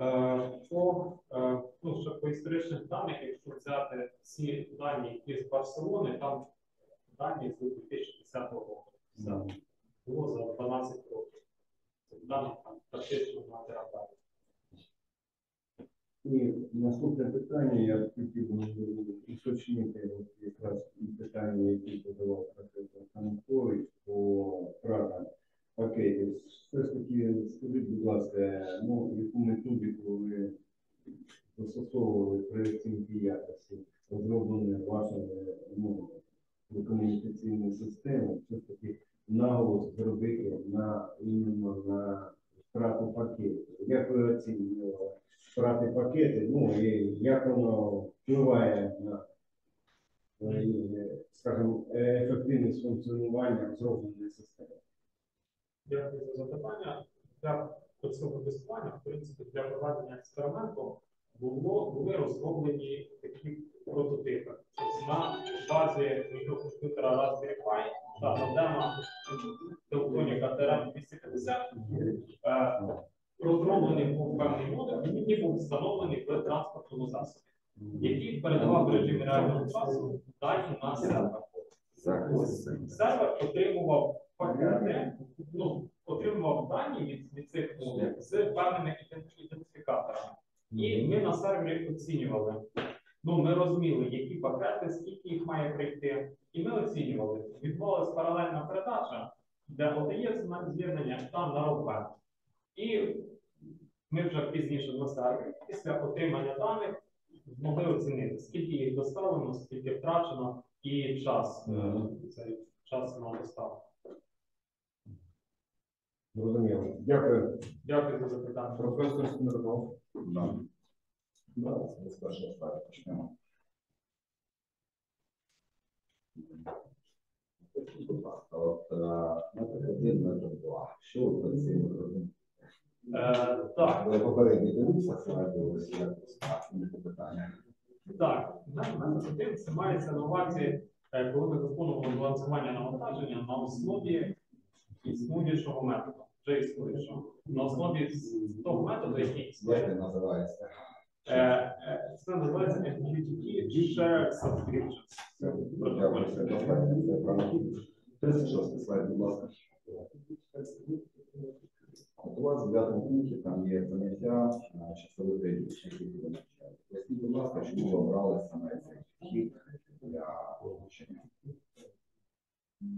Е, По, е, ну, ще по історичних даних, якщо взяти всі дані, які з Барселони, там дані з 2010 року. Було за 12 років. Дані там практично на терабайт. І наступне питання, я хотів би уточнити якраз і питання, які подавав професор Санкович по втратам пакетів. Все ж таки, скажіть, будь ласка, ну, яку методику ви застосовували при оцінці якості, розроблені вашими ну, комунікаційними системами, все ж таки наголос зробити на іменно на втрату пакетів. Як ви оцінювали? втрати пакети, ну і як воно впливає на, е, скажімо, е, ефективність функціонування зробленої системи. Дякую за запитання. Для цього тестування, в принципі, для проведення експерименту було, були розроблені такі прототипи. На базі мікрокомп'ютера Raspberry Pi та модема Teutonic TRM 250 е, розроблений був певний модуль, який був встановлений в транспортному засобі, який передавав в режимі реального часу дані на сервер. Сервер отримував пакети, ну, отримував дані від, від цих модулів з певними ідентифікаторами. І ми на сервері оцінювали. Ну, ми розуміли, які пакети, скільки їх має прийти, і ми оцінювали. Відбувалася паралельна передача, де одає з'єднання там на робе. І ми вже пізніше на сервері, після отримання даних, змогли оцінити, скільки їх доставлено, скільки втрачено, і час, е, цей час на доставку. Зрозуміло. Дякую. Дякую за запитання. Професор Смирнов. Да. Да, з першого слайду почнемо. Будь ласка, от е, метр один, метр два. Що ви перед цим робите? Е, так, Ви попередньо дивіться слайди, ось як поставлені питання. Так, один це мається на увазі, е, коли ми виконували балансування навантаження на основі існуючого методу, вже існуючого. На основі того методу, який Як існує. називається? Е, е, Це називається MQTT Share Subscriptions. Вже це правильно. 36 слайд, будь ласка. От у вас в дев'ятому пункті там є поняття е, часових рейдів, які буде навчати. Поясніть, будь ласка, чому ви обрали саме цей вхід для обучення?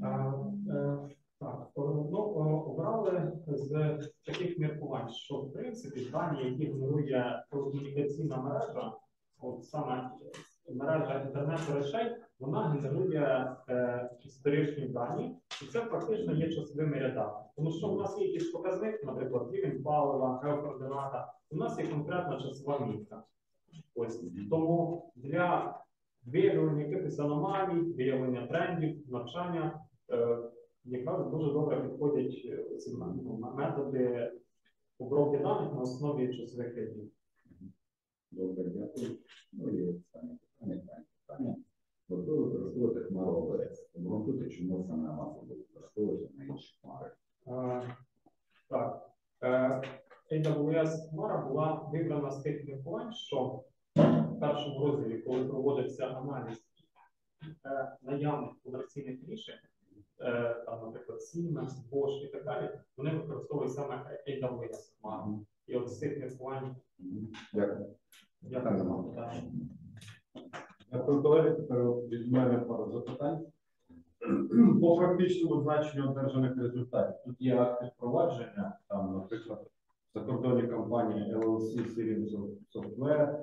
Е, Так, ну, обрали з таких міркувань, що в принципі дані, які генерує телекомунікаційна мережа, от саме мережа інтернету речей, вона генерує е, історичні дані, і це фактично є часовими рядами. Тому що у нас є якийсь показник, наприклад, рівень палива, геокоордината, у нас є конкретна часова мітка. Ось тому для виявлення якихось аномалій, виявлення трендів, навчання, е, якраз дуже добре підходять е, ці ну, методи обробки даних на основі часових рядів. Добре, дякую. Ну і останнє питання, останнє питання. От ви використовуєте хмару ОБС. Обґрунтуйте, чому саме масу ви використовуєте на інші хмари. Е, Так, е, AWS Хмара була вибрана з тих міркувань, що в першому розділі, коли проводився аналіз е, наявних комерційних рішень, е, там, наприклад, Siemens, Bosch і так далі, вони використовують саме AWS Хмару. І от з цих міркувань. Дякую. так. Дякую, колеги. Тепер від мене пару запитань. По практичному значенню одержаних результатів. Тут є акти впровадження, там, наприклад, закордонні компанії LLC Syrian Software.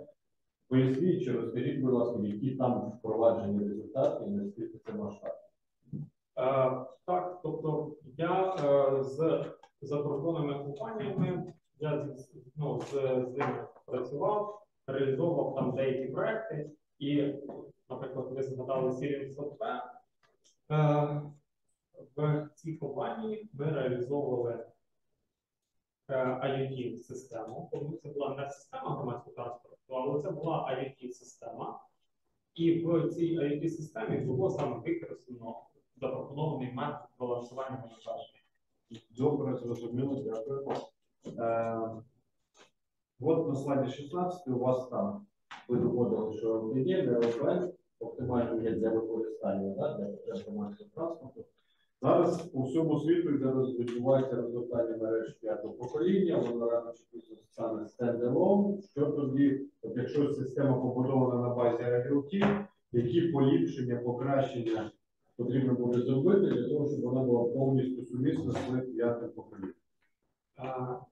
Поясніть чи розкажіть, будь ласка, які там впроваджені результати і наскільки це масштабно. Е, Так, тобто я е, з закордонними компаніями, я ну, з, з ними працював, реалізовував там деякі проекти, і, наприклад, ви згадали Syrian Software, е, в цій компанії ми реалізовували е, IoT-систему. Тобто це була не система громадського транспорту, але це була IoT-система. І в цій IoT-системі було саме використано запропонований метод балансування навантаження. Добре, зрозуміло, дякую. Е, от на слайді 16 у вас там Ви доводили, що під'ємне ОПН оптимальні є для використання да, для громадського транспорту. Зараз по всьому світу йде відбувається розгортання мереж п'ятого покоління, воно рано чи пізно стане стендалон. Що тоді, от якщо система побудована на базі IoT, які поліпшення, покращення потрібно буде зробити для того, щоб вона була повністю сумісна з п'ятим поколінням?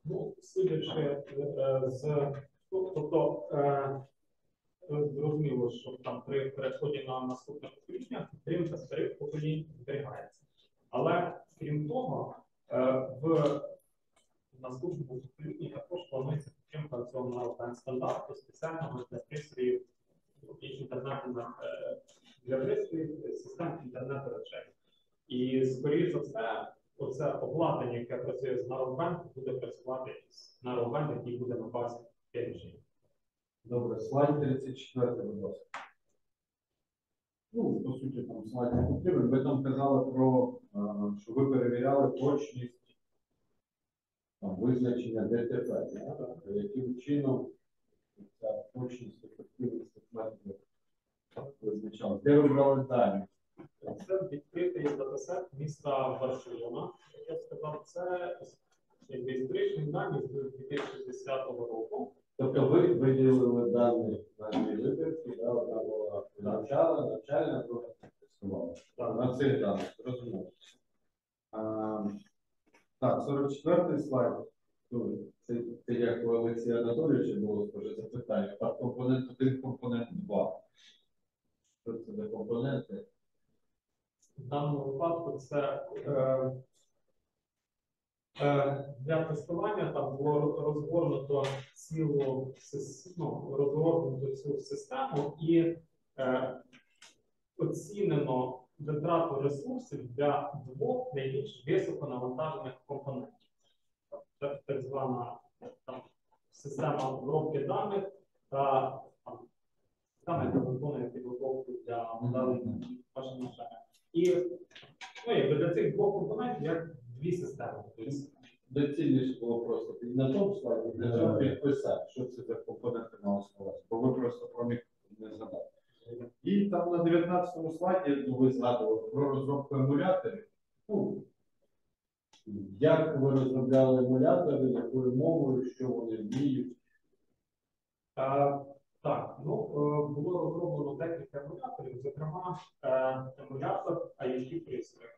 Ну, судячи е, з тобто е, зрозуміло, що там при переході на наступне покоління підтримка старих поколінь зберігається. Але крім того, е, в наступному поколінні також планується підтримка цього стандарту спеціального для пристроїв і інтернету на- е, для пристроїв систем інтернету речей. І скоріш за все, оце обладнання, яке працює з Narrowband, буде працювати з Narrowband, який буде на базі 5G. Добре, слайд 34, будь ласка. Ну, по там слайд не. Ви там казали про, е, що ви перевіряли точність там, визначення ДТП. да? Яким чином ця точність ефективність методів визначала? Де ви брали дані? Це відкритий датасет міста Барселона. Як я сказав, це історичні дані з 2010 року. Тобто ви виділили дані на дві вибірки, да? одна була навчала, навчальна, друга тестувала. Так. На цих даних, зрозуміло. А, Так, 44 слайд. Ну, Це, це як у Олексія Анатолійовича було схоже запитання. Так, компонент 1, компонент 2. Що це за компоненти? В даному випадку це е, для тестування там було розгорнуто цілу ну, розгорнуто цю систему і е, оцінено витрату ресурсів для двох найбільш високонавантажених компонентів. Так, так звана там, система обробки даних та там, система, яка виконує підготовку для моделей вашого навчання. І ну, якби для цих двох компонентів як дві системи. Тобто, Доцільніше було просто слайді для цього підписати, що це за компоненти сховати, бо ви просто про них не згадали. І там на 19 слайді ви згадували про розробку емуляторів. Ну, як ви розробляли емулятори, якою мовою, що вони вміють? Е, Так, ну е, було розроблено декілька емуляторів, зокрема е, емулятор IoT пристрою.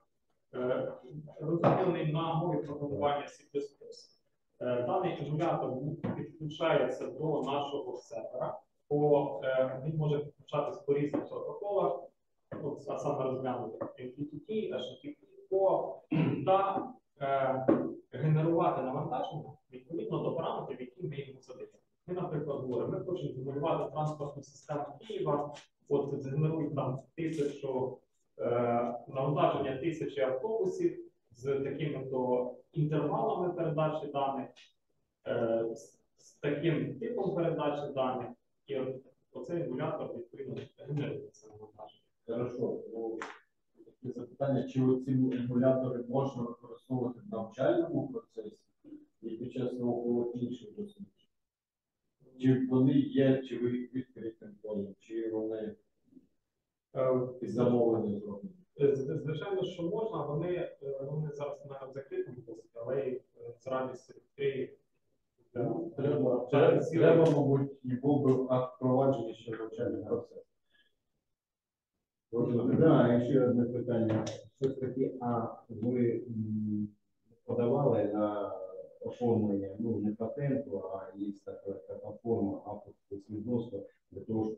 Е, Розроблений на мові програмування C++. Е, Даний емулятор ну, підключається до нашого сервера. По, е, він може підключатись по різним протоколах, от, а саме розглянути MQTT, HTTP, та е, генерувати навантаження відповідно до параметрів, які ми йому задаємо. Ми, наприклад, говоримо, ми хочемо змалювати транспортну систему Києва, от згенерують там тисячу навантаження тисячі автобусів з такими то інтервалами передачі даних, е, з, з таким типом передачі даних, і от оцей емулятор відповідно генерує це навантаження. Хорошо, таке запитання, чи ці емулятори можна використовувати в навчальному процесі і під час науково-інших досліджень? Чи вони є, чи ви їх відкритим полем, чи вони Е, під зроблені? Е, Звичайно, що можна, вони, е, вони зараз на закритому досвіді, але е, з радістю відкриють. Ну, Треба, треба, мабуть, і був би акт впровадження ще навчальний процес. Да, і ще одне питання. Все ж таки, а ви подавали на оформлення, ну не патенту, а є така, така форма авторського свідоцтва для того,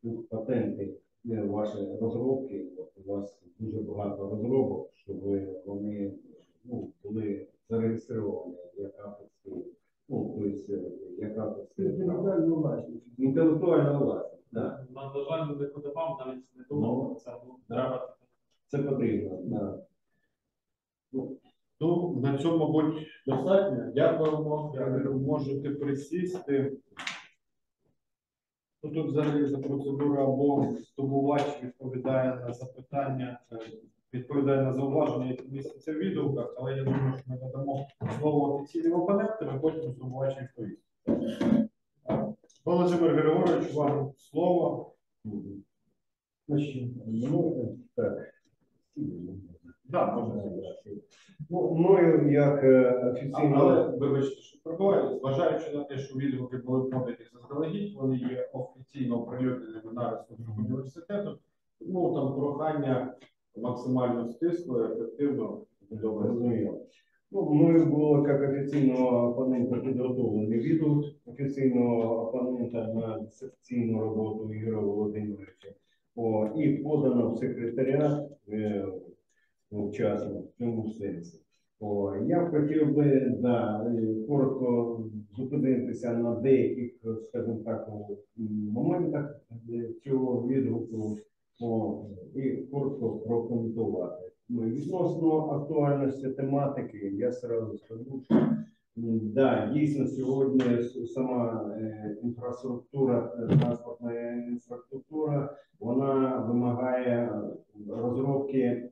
щоб патенти ваші розробки, от у вас дуже багато розробок, щоб вони ну, були зареєстровані як авторські, ну, тобто, як авторські права. Інтелектуальну власність. Інтелектуальна власність, так. На на жаль, не подавав, навіть не думав це. Ну, треба. Це потрібно. Да. Ну, на цьому, мабуть, достатньо. Дякуємо. Можете присісти. Ну, тут взагалі за процедурою або здобувач відповідає на запитання, е, відповідає на зауваження, які містяться в відгуках, але я думаю, що ми надамо слово офіційним опонентам, а потім здобувач відповість. Володимир Григорович, вам слово. Значить, ну, так. Да, можна. Ну, мною як е, Але вибачте, що пробуваю, зважаючи на те, що відгуки були подані заздалегідь, вони є офіційно оприлюдненими на ресурсах університету. Ну там прохання максимально стисло, ефективно добре. розумію. Ну, мною було як офіційного опонента підготовлений відгук офіційного опонента на дисерційну роботу Ігоря Володимировича. О, і подано в секретаріат е, вчасно в цьому сенсі. О, я хотів би да, е, коротко зупинитися на деяких, скажімо так, моментах е, цього відгуку о, і коротко прокоментувати. Ну, відносно актуальності тематики, я сразу скажу, що да, дійсно сьогодні сама е, інфраструктура, транспортна інфраструктура, вона вимагає розробки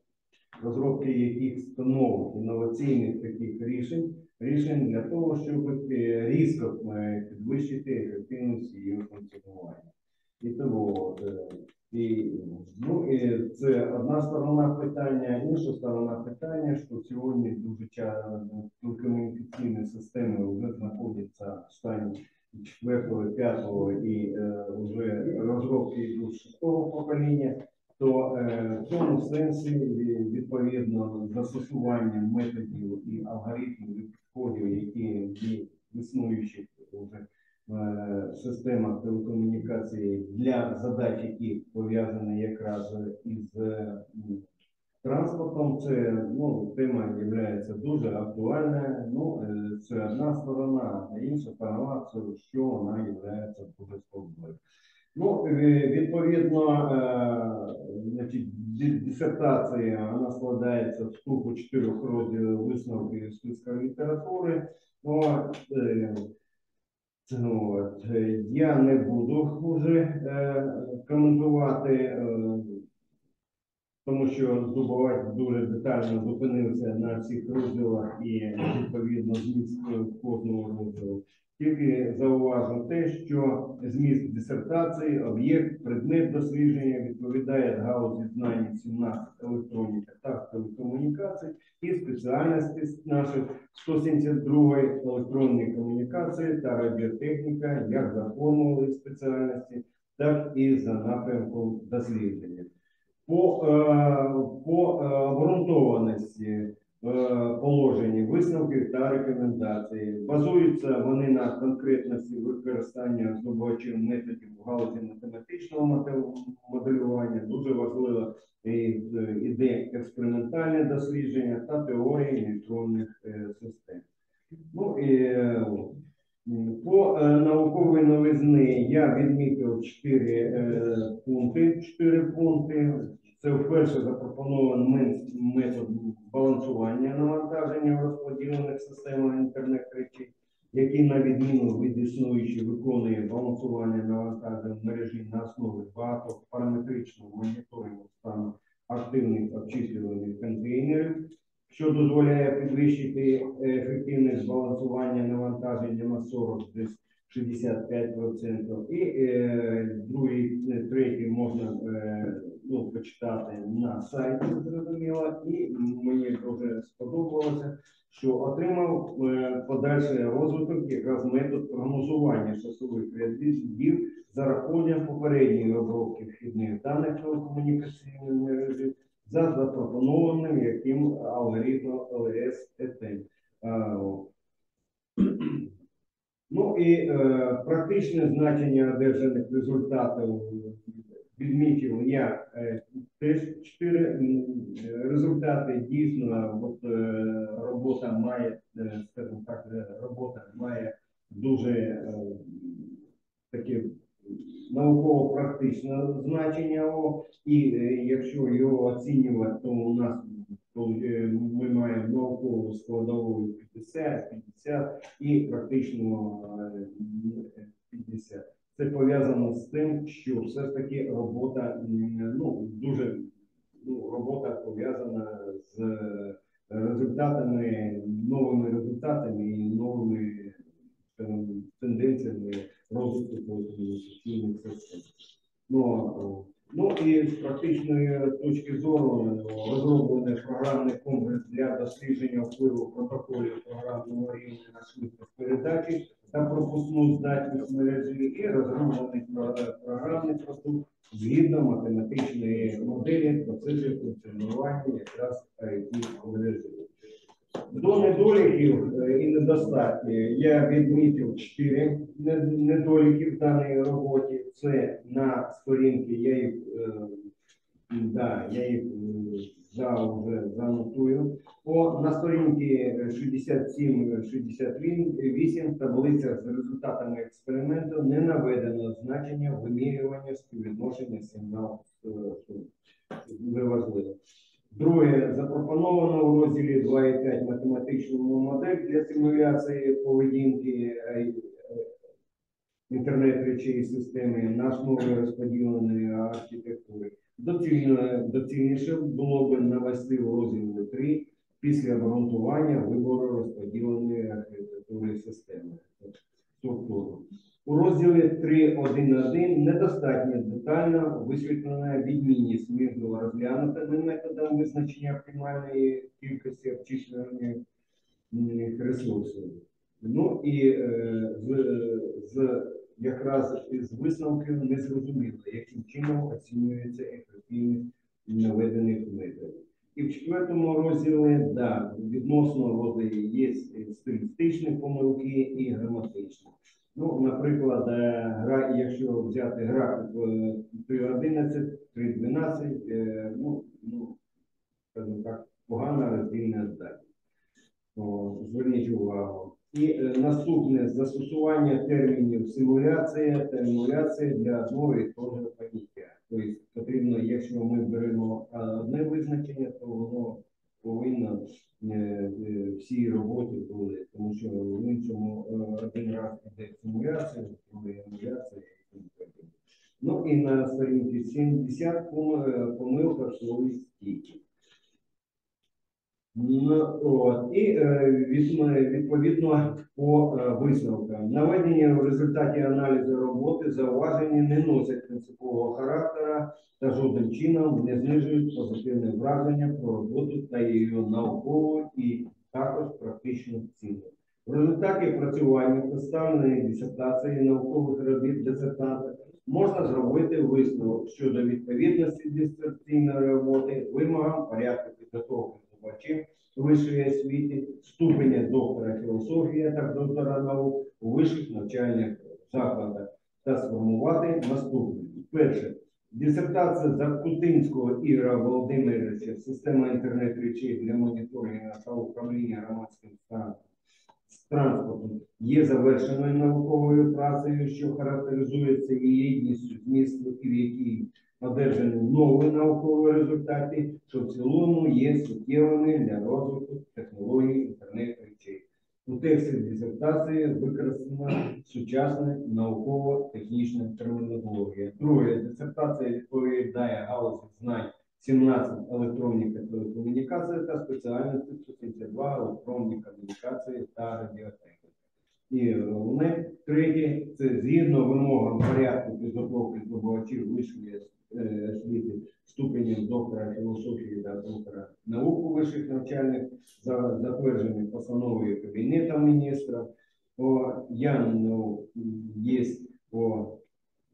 розробки якихось нових інноваційних таких рішень, рішень для того, щоб е, різко е, підвищити ефективність її функціонування. І тому е, і, ну, і це одна сторона питання, інша сторона питання, що сьогодні дуже часто телекомунікаційні системи вже знаходяться в стані четвертого, п'ятого і е, вже розробки йдуть шостого покоління то е, в цьому сенсі відповідно застосування методів і алгоритмів і підходів, які є в існуючих вже е, системах телекомунікації для задач, які пов'язані якраз із е, транспортом, це ну, тема є дуже актуальною. Ну, е, це одна сторона, а інша сторона що вона є дуже складною. Ну, е, відповідно, е, дисертація вона складається з групу чотирьох розділів висновки списка літератури. От, е, от, я не буду вже коментувати, тому що Зубовець дуже детально зупинився на всіх розділах і відповідно зміст кожного розділу. Тільки зауважу те, що зміст дисертації, об'єкт, предмет дослідження відповідає галузі знань 17 електроніка та телекомунікацій і спеціальності наших 172 електронної комунікації та радіотехніка як за формулою спеціальності, так і за напрямком дослідження. По, е, по е, обґрунтованості е, положені, висновків та рекомендацій. Базуються вони на конкретності використання здобувачів методів в галузі математичного моделювання. Дуже важливо е, іде експериментальне дослідження та теорії нейтронних е, систем. Ну і по науковій новизни я відмітив чотири е, пункти. Чотири пункти. Це вперше запропонований метод балансування навантаження розподілених системах інтернет речей, який на відміну від існуючої виконує балансування навантажень мережі на основі багатопараметричного моніторингу стану активних обчислюваних контейнерів, що дозволяє підвищити ефективність балансування навантаження на 40 десь 65%. І е, другий, третій можна е, ну, почитати на сайті, зрозуміло, і мені дуже сподобалося, що отримав е, подальший розвиток якраз метод прогнозування часових рядів за рахунок попередньої обробки вхідних даних телекомунікаційної мережі за запропонованим яким алгоритмом ЛС ЕТЕН. Ну і е, практичне значення одержаних результатів відмітив я е, теж чотири результати. Дійсно, от, е, робота має, е, скажімо так, е, робота має дуже е, таке науково-практичне значення. І е, якщо його оцінювати, то у нас е, ми маємо наукову складову 50, 50 і практично е, 50. Це пов'язано з тим, що все ж таки робота ну дуже ну, робота пов'язана з е, результатами, новими результатами і новими тенденціями розвитку телекомунікаційних систем. Ну, ну і з практичної точки зору розроблений програмний комплекс для дослідження впливу протоколів програмного рівня на швидкість передачі та пропускну здатність мережі і розроблений програмний продукт згідно математичної моделі процесу функціонування якраз мережі. До недоліків е, і недостатків я відмітив чотири недоліки в даній роботі. Це на сторінці, я їх, е, да, я їх е, за вже занотую. О, на сторінці 67-68 таблиця з результатами експерименту не наведено значення вимірювання співвідношення сигналу. Дуже важливо. Друге, запропоновано у розділі 2.5 математичну модель для симуляції поведінки е, е, інтернет речей системи на основі розподіленої архітектури. Доцільніше було б навести в розділі 3 після обґрунтування вибору розподіленої архітектури системи. Структуру. У розділі 3.1.1 недостатньо детально висвітлена відмінність між розглянутими методами визначення оптимальної кількості обчислюваних ресурсів. Ну і е, з, з якраз із висновків не зрозуміло, яким чином оцінюється ефективність наведених методів. І в четвертому розділі да, відносно розділі є стилістичні помилки і граматичні. Ну, наприклад, е, гра, якщо взяти графік 3.11, 3.12, ну, ну, скажімо так, погана роздільна здатність. Зверніть увагу. І е, наступне застосування термінів симуляція та емуляція для одного і того ж поняття. Тобто потрібно, якщо ми беремо е, одне визначення, то воно повинно Е, е, всій роботі були, тому що в іншому е, один раз іде симуляція, другий емуляція. Ну і на сторінці 70 помилка слові стійкість. Ну, от, і е, відповідно по е, висновкам. Наведені в результаті аналізу роботи зауваження не носять принципового характера та жодним чином не знижують позитивне враження про роботу та її наукову і також практичну цілу. В результаті опрацювання представленої дисертації наукових робіт дисертанта можна зробити висновок щодо відповідності дисертаційної роботи вимогам порядку підготовки здобувачів вищої освіти, ступеня доктора філософії та доктора наук у вищих навчальних закладах та сформувати наступне. Перше. Дисертація Закутинського Ігора Володимировича «Система інтернет-речей для моніторингу та управління громадським транспортом» з транспортом є завершеною науковою працею, що характеризується її єдністю змісту і в якій одержані нові наукові результати, що в цілому є суттєвими для розвитку технологій інтернет-речей. У тексті дисертації використана сучасна науково-технічна термінологія. Друге, дисертація відповідає галузі знань 17 електроніка телекомунікації та спеціальності 172 електронні комунікації та радіотехніка. І головне, третє, це згідно вимогам порядку підготовки здобувачів вищої освіти ступенів доктора філософії та доктора наук у вищих навчальних, за затверджений постановою Кабінету міністра. О, я ну, є о,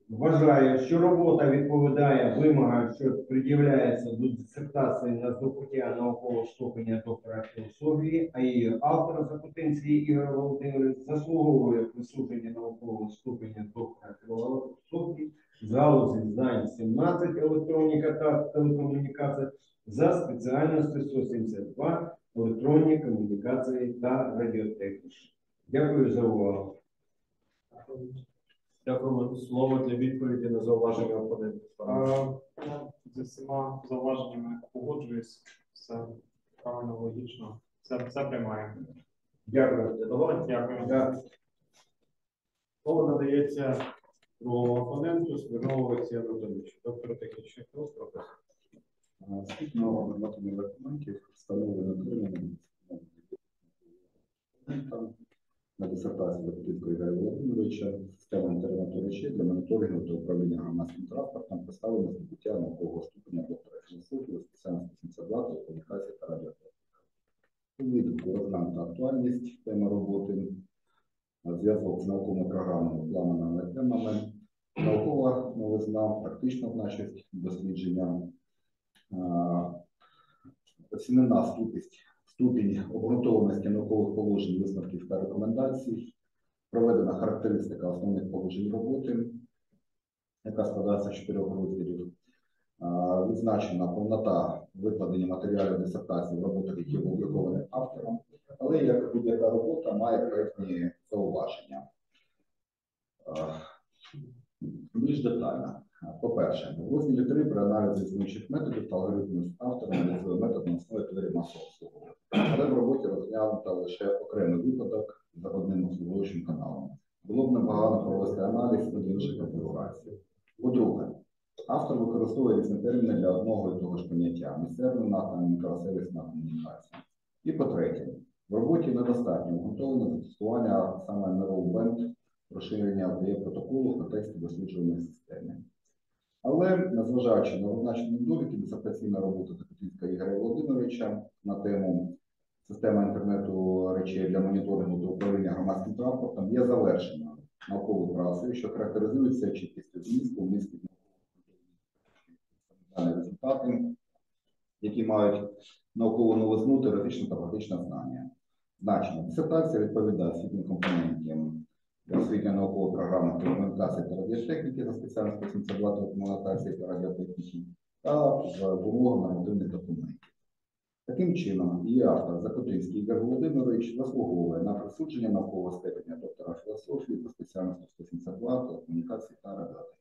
Вважаю, що робота відповідає вимогам, що пред'являється до дисертації на здобуття наукового ступеня доктора філософії, а її автор Закутинський Ігор Володимирович заслуговує присудження наукового ступеня доктора філософії галузі знань 17 електроніка та телекомунікація за спеціальністю 172 електронні комунікації та радіотехніка. Дякую за увагу. Дякуємо. Слово для відповіді на зауваження опонентів. Зі всіма зауваженнями погоджуюсь. Все правильно, логічно. Все, все приймаємо. Дякую. Дякую. Да. Слово надається другому опоненту Смірнову Олексію Анатолійовичу, доктору технічних наук, професор. Згідно нормативних документів, встановлено термін на дисертації Закутинського Ігоря Володимировича система інтернету речей для моніторингу та управління громадським транспортом представлено здобуття наукового ступеня доктора філософії спеціальності 72 телекомунікації та радіотехніка. У відгуку розглянута актуальність теми роботи, зв'язок з науковими програмами, планами темами, наукова новизна, практична значність дослідження, оцінена ступість, ступінь обґрунтованості наукових положень, висновків та рекомендацій, проведена характеристика основних положень роботи, яка складається з чотирьох розділів. Відзначена повнота викладення матеріалів дисертації в роботах, які опубліковані автором, але як будь-яка робота має певні зауваження. А, Більш детально. По-перше, в розділі 3 при аналізі існуючих методів та алгоритмів автор аналізує метод на основі теорії масового обслуговування. Але в роботі розглянуто лише окремий випадок за одним обслуговуючим каналом. Було б непогано провести аналіз інших конфігурацій. По-друге, автор використовує різні терміни для одного і того ж поняття місцевна та мікросервісна комунікація. І по-третє, в роботі недостатньо обґрунтоване застосування саме Narrowband, розширення LTE протоколу в контексті досліджуваної системи. Але, незважаючи на означені недоліки, дисертаційна робота Закутинського Ігоря Володимировича на тему система інтернету речей для моніторингу та управління громадським транспортом є завершеною науковою працею, що характеризується чіткістю змісту, вмістів дані результати, які мають наукову новизну, теоретичне та практичне знання. Значення. Дисертація відповідає освітнім компонентам освітньо наукової програми телекомунікації та радіотехніки за спеціальністю 72 телекомунікації та радіотехніки та з вимогами нормативних документів. Таким чином, її автор Закотинський Ігор Володимирович заслуговує на присудження наукового степеня доктора філософії за спеціальністю 172 телекомунікації та радіотехніка.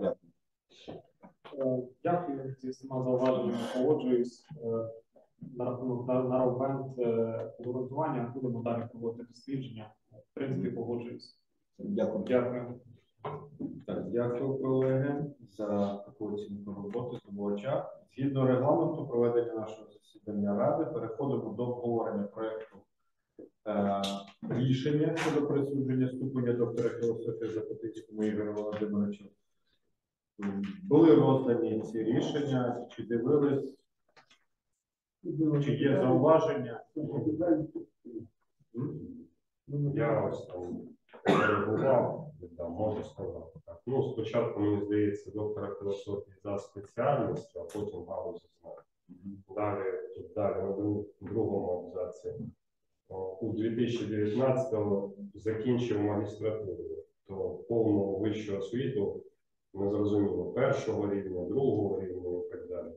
Дякую. Дякую. Зі всіма зауваженнями погоджуюсь. На рахунок на, е, обґрунтування, будемо далі проводити дослідження. В принципі, погоджуюся. Дякую. Дякую. Так, дякую, колеги, за таку оцінку роботи здобувача. Згідно регламенту проведення нашого засідання ради, переходимо до обговорення проекту е, рішення щодо присудження ступеня доктора філософії Запотицькому Ігорю Володимировичу. М, Були роздані ці рішення, чи дивились, чи є зауваження? Я ось там там можу сказати так. Ну, спочатку, мені здається, доктора філософії за спеціальністю, а потім галузі знань. Далі, тут далі на другому абзаці. У 2019-му закінчив магістратуру, то повну вищу освіту не зрозуміло першого рівня, другого рівня і так далі.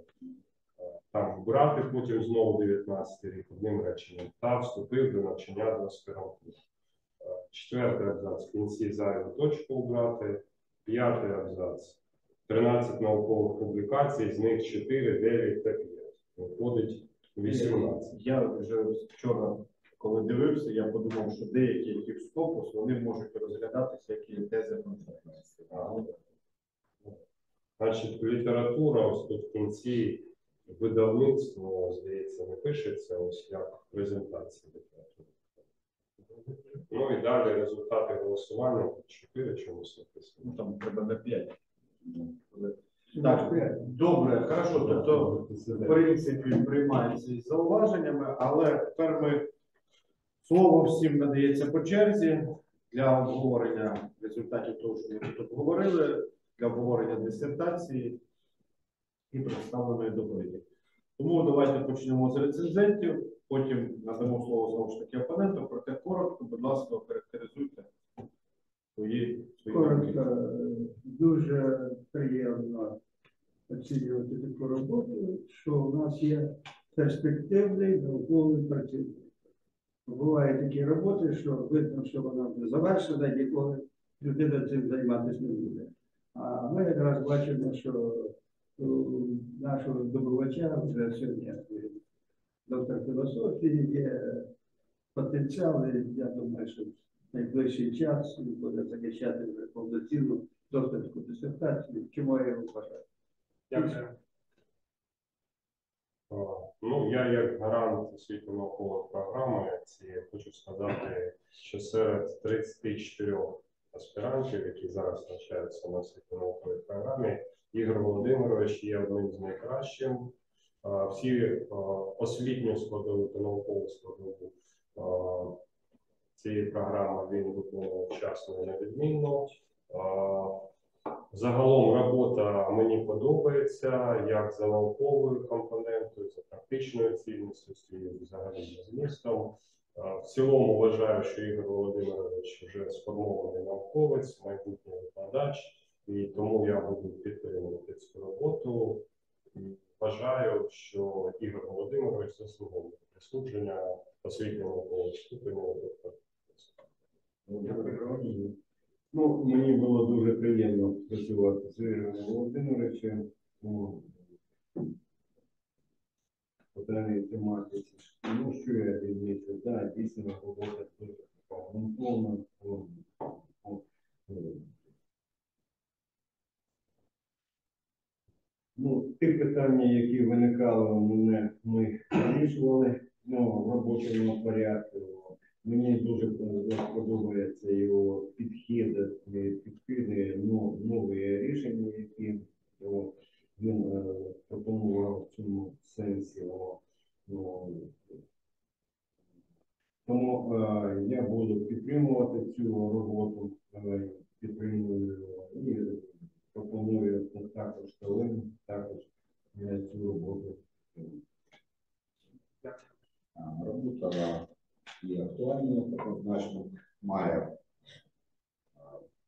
Там брати потім знову 19 рік одним реченням та вступив до навчання до аспірантури. Е, Четвертий абзац в кінці зайву точку обрати. П'ятий абзац 13 наукових публікацій, з них 4, 9 та 5. Виходить 18. Я вже вчора, коли дивився, я подумав, що деякі, які в стопус, вони можуть розглядатися як і тези конференції. Значить, література ось тут в кінці видавництво, здається, не пишеться ось як презентація літератури. Ну і далі результати голосування 4 чомусь написано. Ну там треба на 5. Так, Добре, хорошо. Тобто, в принципі, приймається із зауваженнями, але тепер ми слово всім надається по черзі для обговорення результатів того, що ми тут обговорили, для обговорення дисертації і представленої доповіді. Тому давайте почнемо з рецензентів, потім надамо слово знову ж таки опоненту, проте коротко, будь ласка, характеризуйте свої свої. Коротко, дуже приємно оцінювати таку роботу, що у нас є перспективний науковий працівник. Бувають такі роботи, що видно, що вона вже завершена, ніколи людина цим займатися не буде. А ми якраз бачимо, що нашого здобувача вже сьогодні доктор філософії є потенціал, і я думаю, що в найближчий час він буде захищати вже повноцінну докторську дисертацію, чому я його бажаю. Дякую. Ну, я як гарант освітньо наукової програми ці хочу сказати, що серед 34 аспірантів, які зараз навчаються на освітньо науковій програмі, Ігор Володимирович є одним з найкращим. Всі освітню складову та наукову складову цієї програми він виконував вчасно і невідмінно. Загалом робота мені подобається як за науковою компонентою, за практичною цінністю, взагалі за змістом. В цілому вважаю, що Ігор Володимирович вже сформований науковець, майбутній викладач, і тому я буду підтримувати цю роботу. І Вважаю, що Ігор Володимирович заслуговує присудження освітнього ступеня доктора. Ну, мені було дуже приємно працювати з Ігорем Володимировичем ну, по даній тематиці. Ну, що я відмічу, так, дійсно робота дуже така ну, ті питання, які виникали у мене, ми вирішували ну, в робочому порядку. Мені дуже подобається його підхід, е, ну, нові рішення, які о, він е, пропонував в цьому сенсі. О, ну, тому е, я буду підтримувати цю роботу, е, підтримую і пропоную також колегам також цю роботу. Робота є актуальною, однозначно має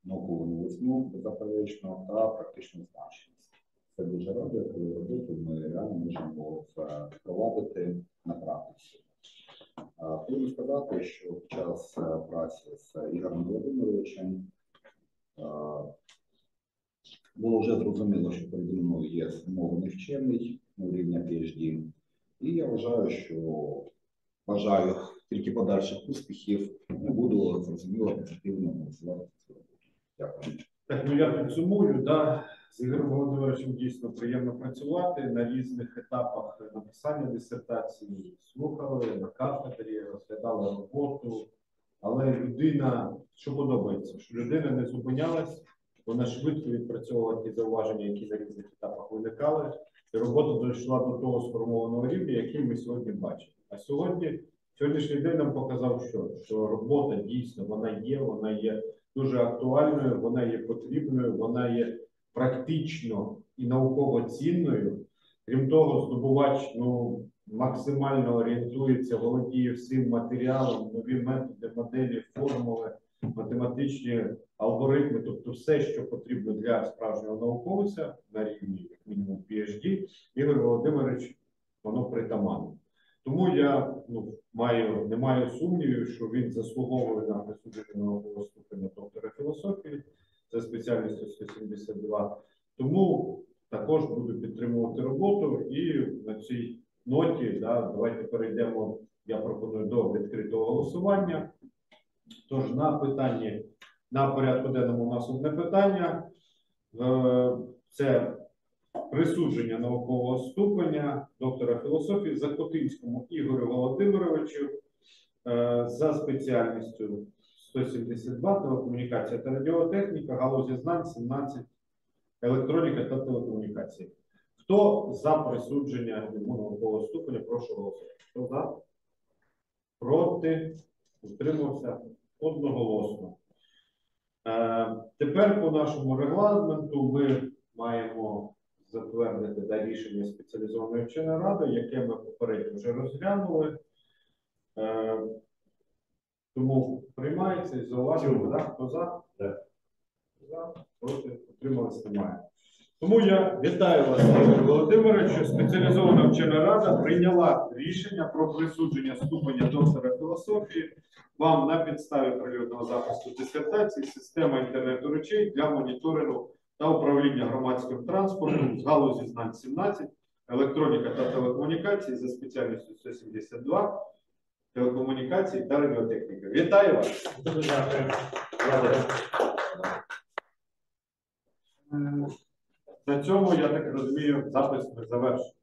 наукову новизну, беззаперечно, та практичну значність. Це дуже радує, коли роботу ми реально можемо впровадити на практиці. Хочу сказати, що під час е, праці з Ігорем Володимировичем було вже зрозуміло, що переді мною є спрямований вчений рівня PhD, І я вважаю, що бажаю тільки подальших успіхів. Не буду зрозуміло позитивно голосувати цю роботу. Дякую. Так, ну я підсумую, да, з Ігорем Володимировичем дійсно приємно працювати на різних етапах написання дисертації, слухали на кафедрі, розглядали роботу. Але людина, що подобається, що людина не зупинялась, вона швидко відпрацьовувала ті зауваження, які на різних етапах виникали, і робота дійшла до того сформованого рівня, який ми сьогодні бачимо. А сьогодні сьогоднішній день нам показав, що, що робота дійсно вона є, вона є дуже актуальною, вона є потрібною, вона є практично і науково цінною. Крім того, здобувач ну, максимально орієнтується, володіє всім матеріалом, нові методи, моделі, формули, математичні алгоритми, тобто все, що потрібно для справжнього науковця на рівні, як мінімум, PhD, Ігор Володимирович, воно притаманне. Тому я ну, маю, не маю сумнівів, що він заслуговує на присудження наукового ступеня доктора філософії за спеціальністю 172. Тому також буду підтримувати роботу і на цій ноті да, давайте перейдемо. Я пропоную до відкритого голосування. Тож на питанні на порядку денному у нас одне питання. Е, Це присудження наукового ступеня доктора філософії Закотинському Ігорю Володимировичу е, за спеціальністю 172 телекомунікація та радіотехніка, галузі знань 17 електроніка та телекомунікації. Хто за присудження йому наукового ступеня, прошу голосувати. Хто за? Проти? Утримався одноголосно. Е, тепер по нашому регламенту ми маємо затвердити да, рішення спеціалізованої вченої ради, яке ми попередньо вже розглянули. Е, тому приймається і зауважуємо, да? хто за? За, проти, утрималось немає. Тому я вітаю вас, Ігор Володимирович. Спеціалізована вчена рада прийняла рішення про присудження ступеня доктора філософії вам на підставі прильотного захисту дисертації система інтернету речей для моніторингу та управління громадським транспортом з галузі знань 17, електроніка та телекомунікації за спеціальністю 172, телекомунікації та радіотехніка. Вітаю вас! Дякую. На цьому, я так розумію, запис ми завершимо.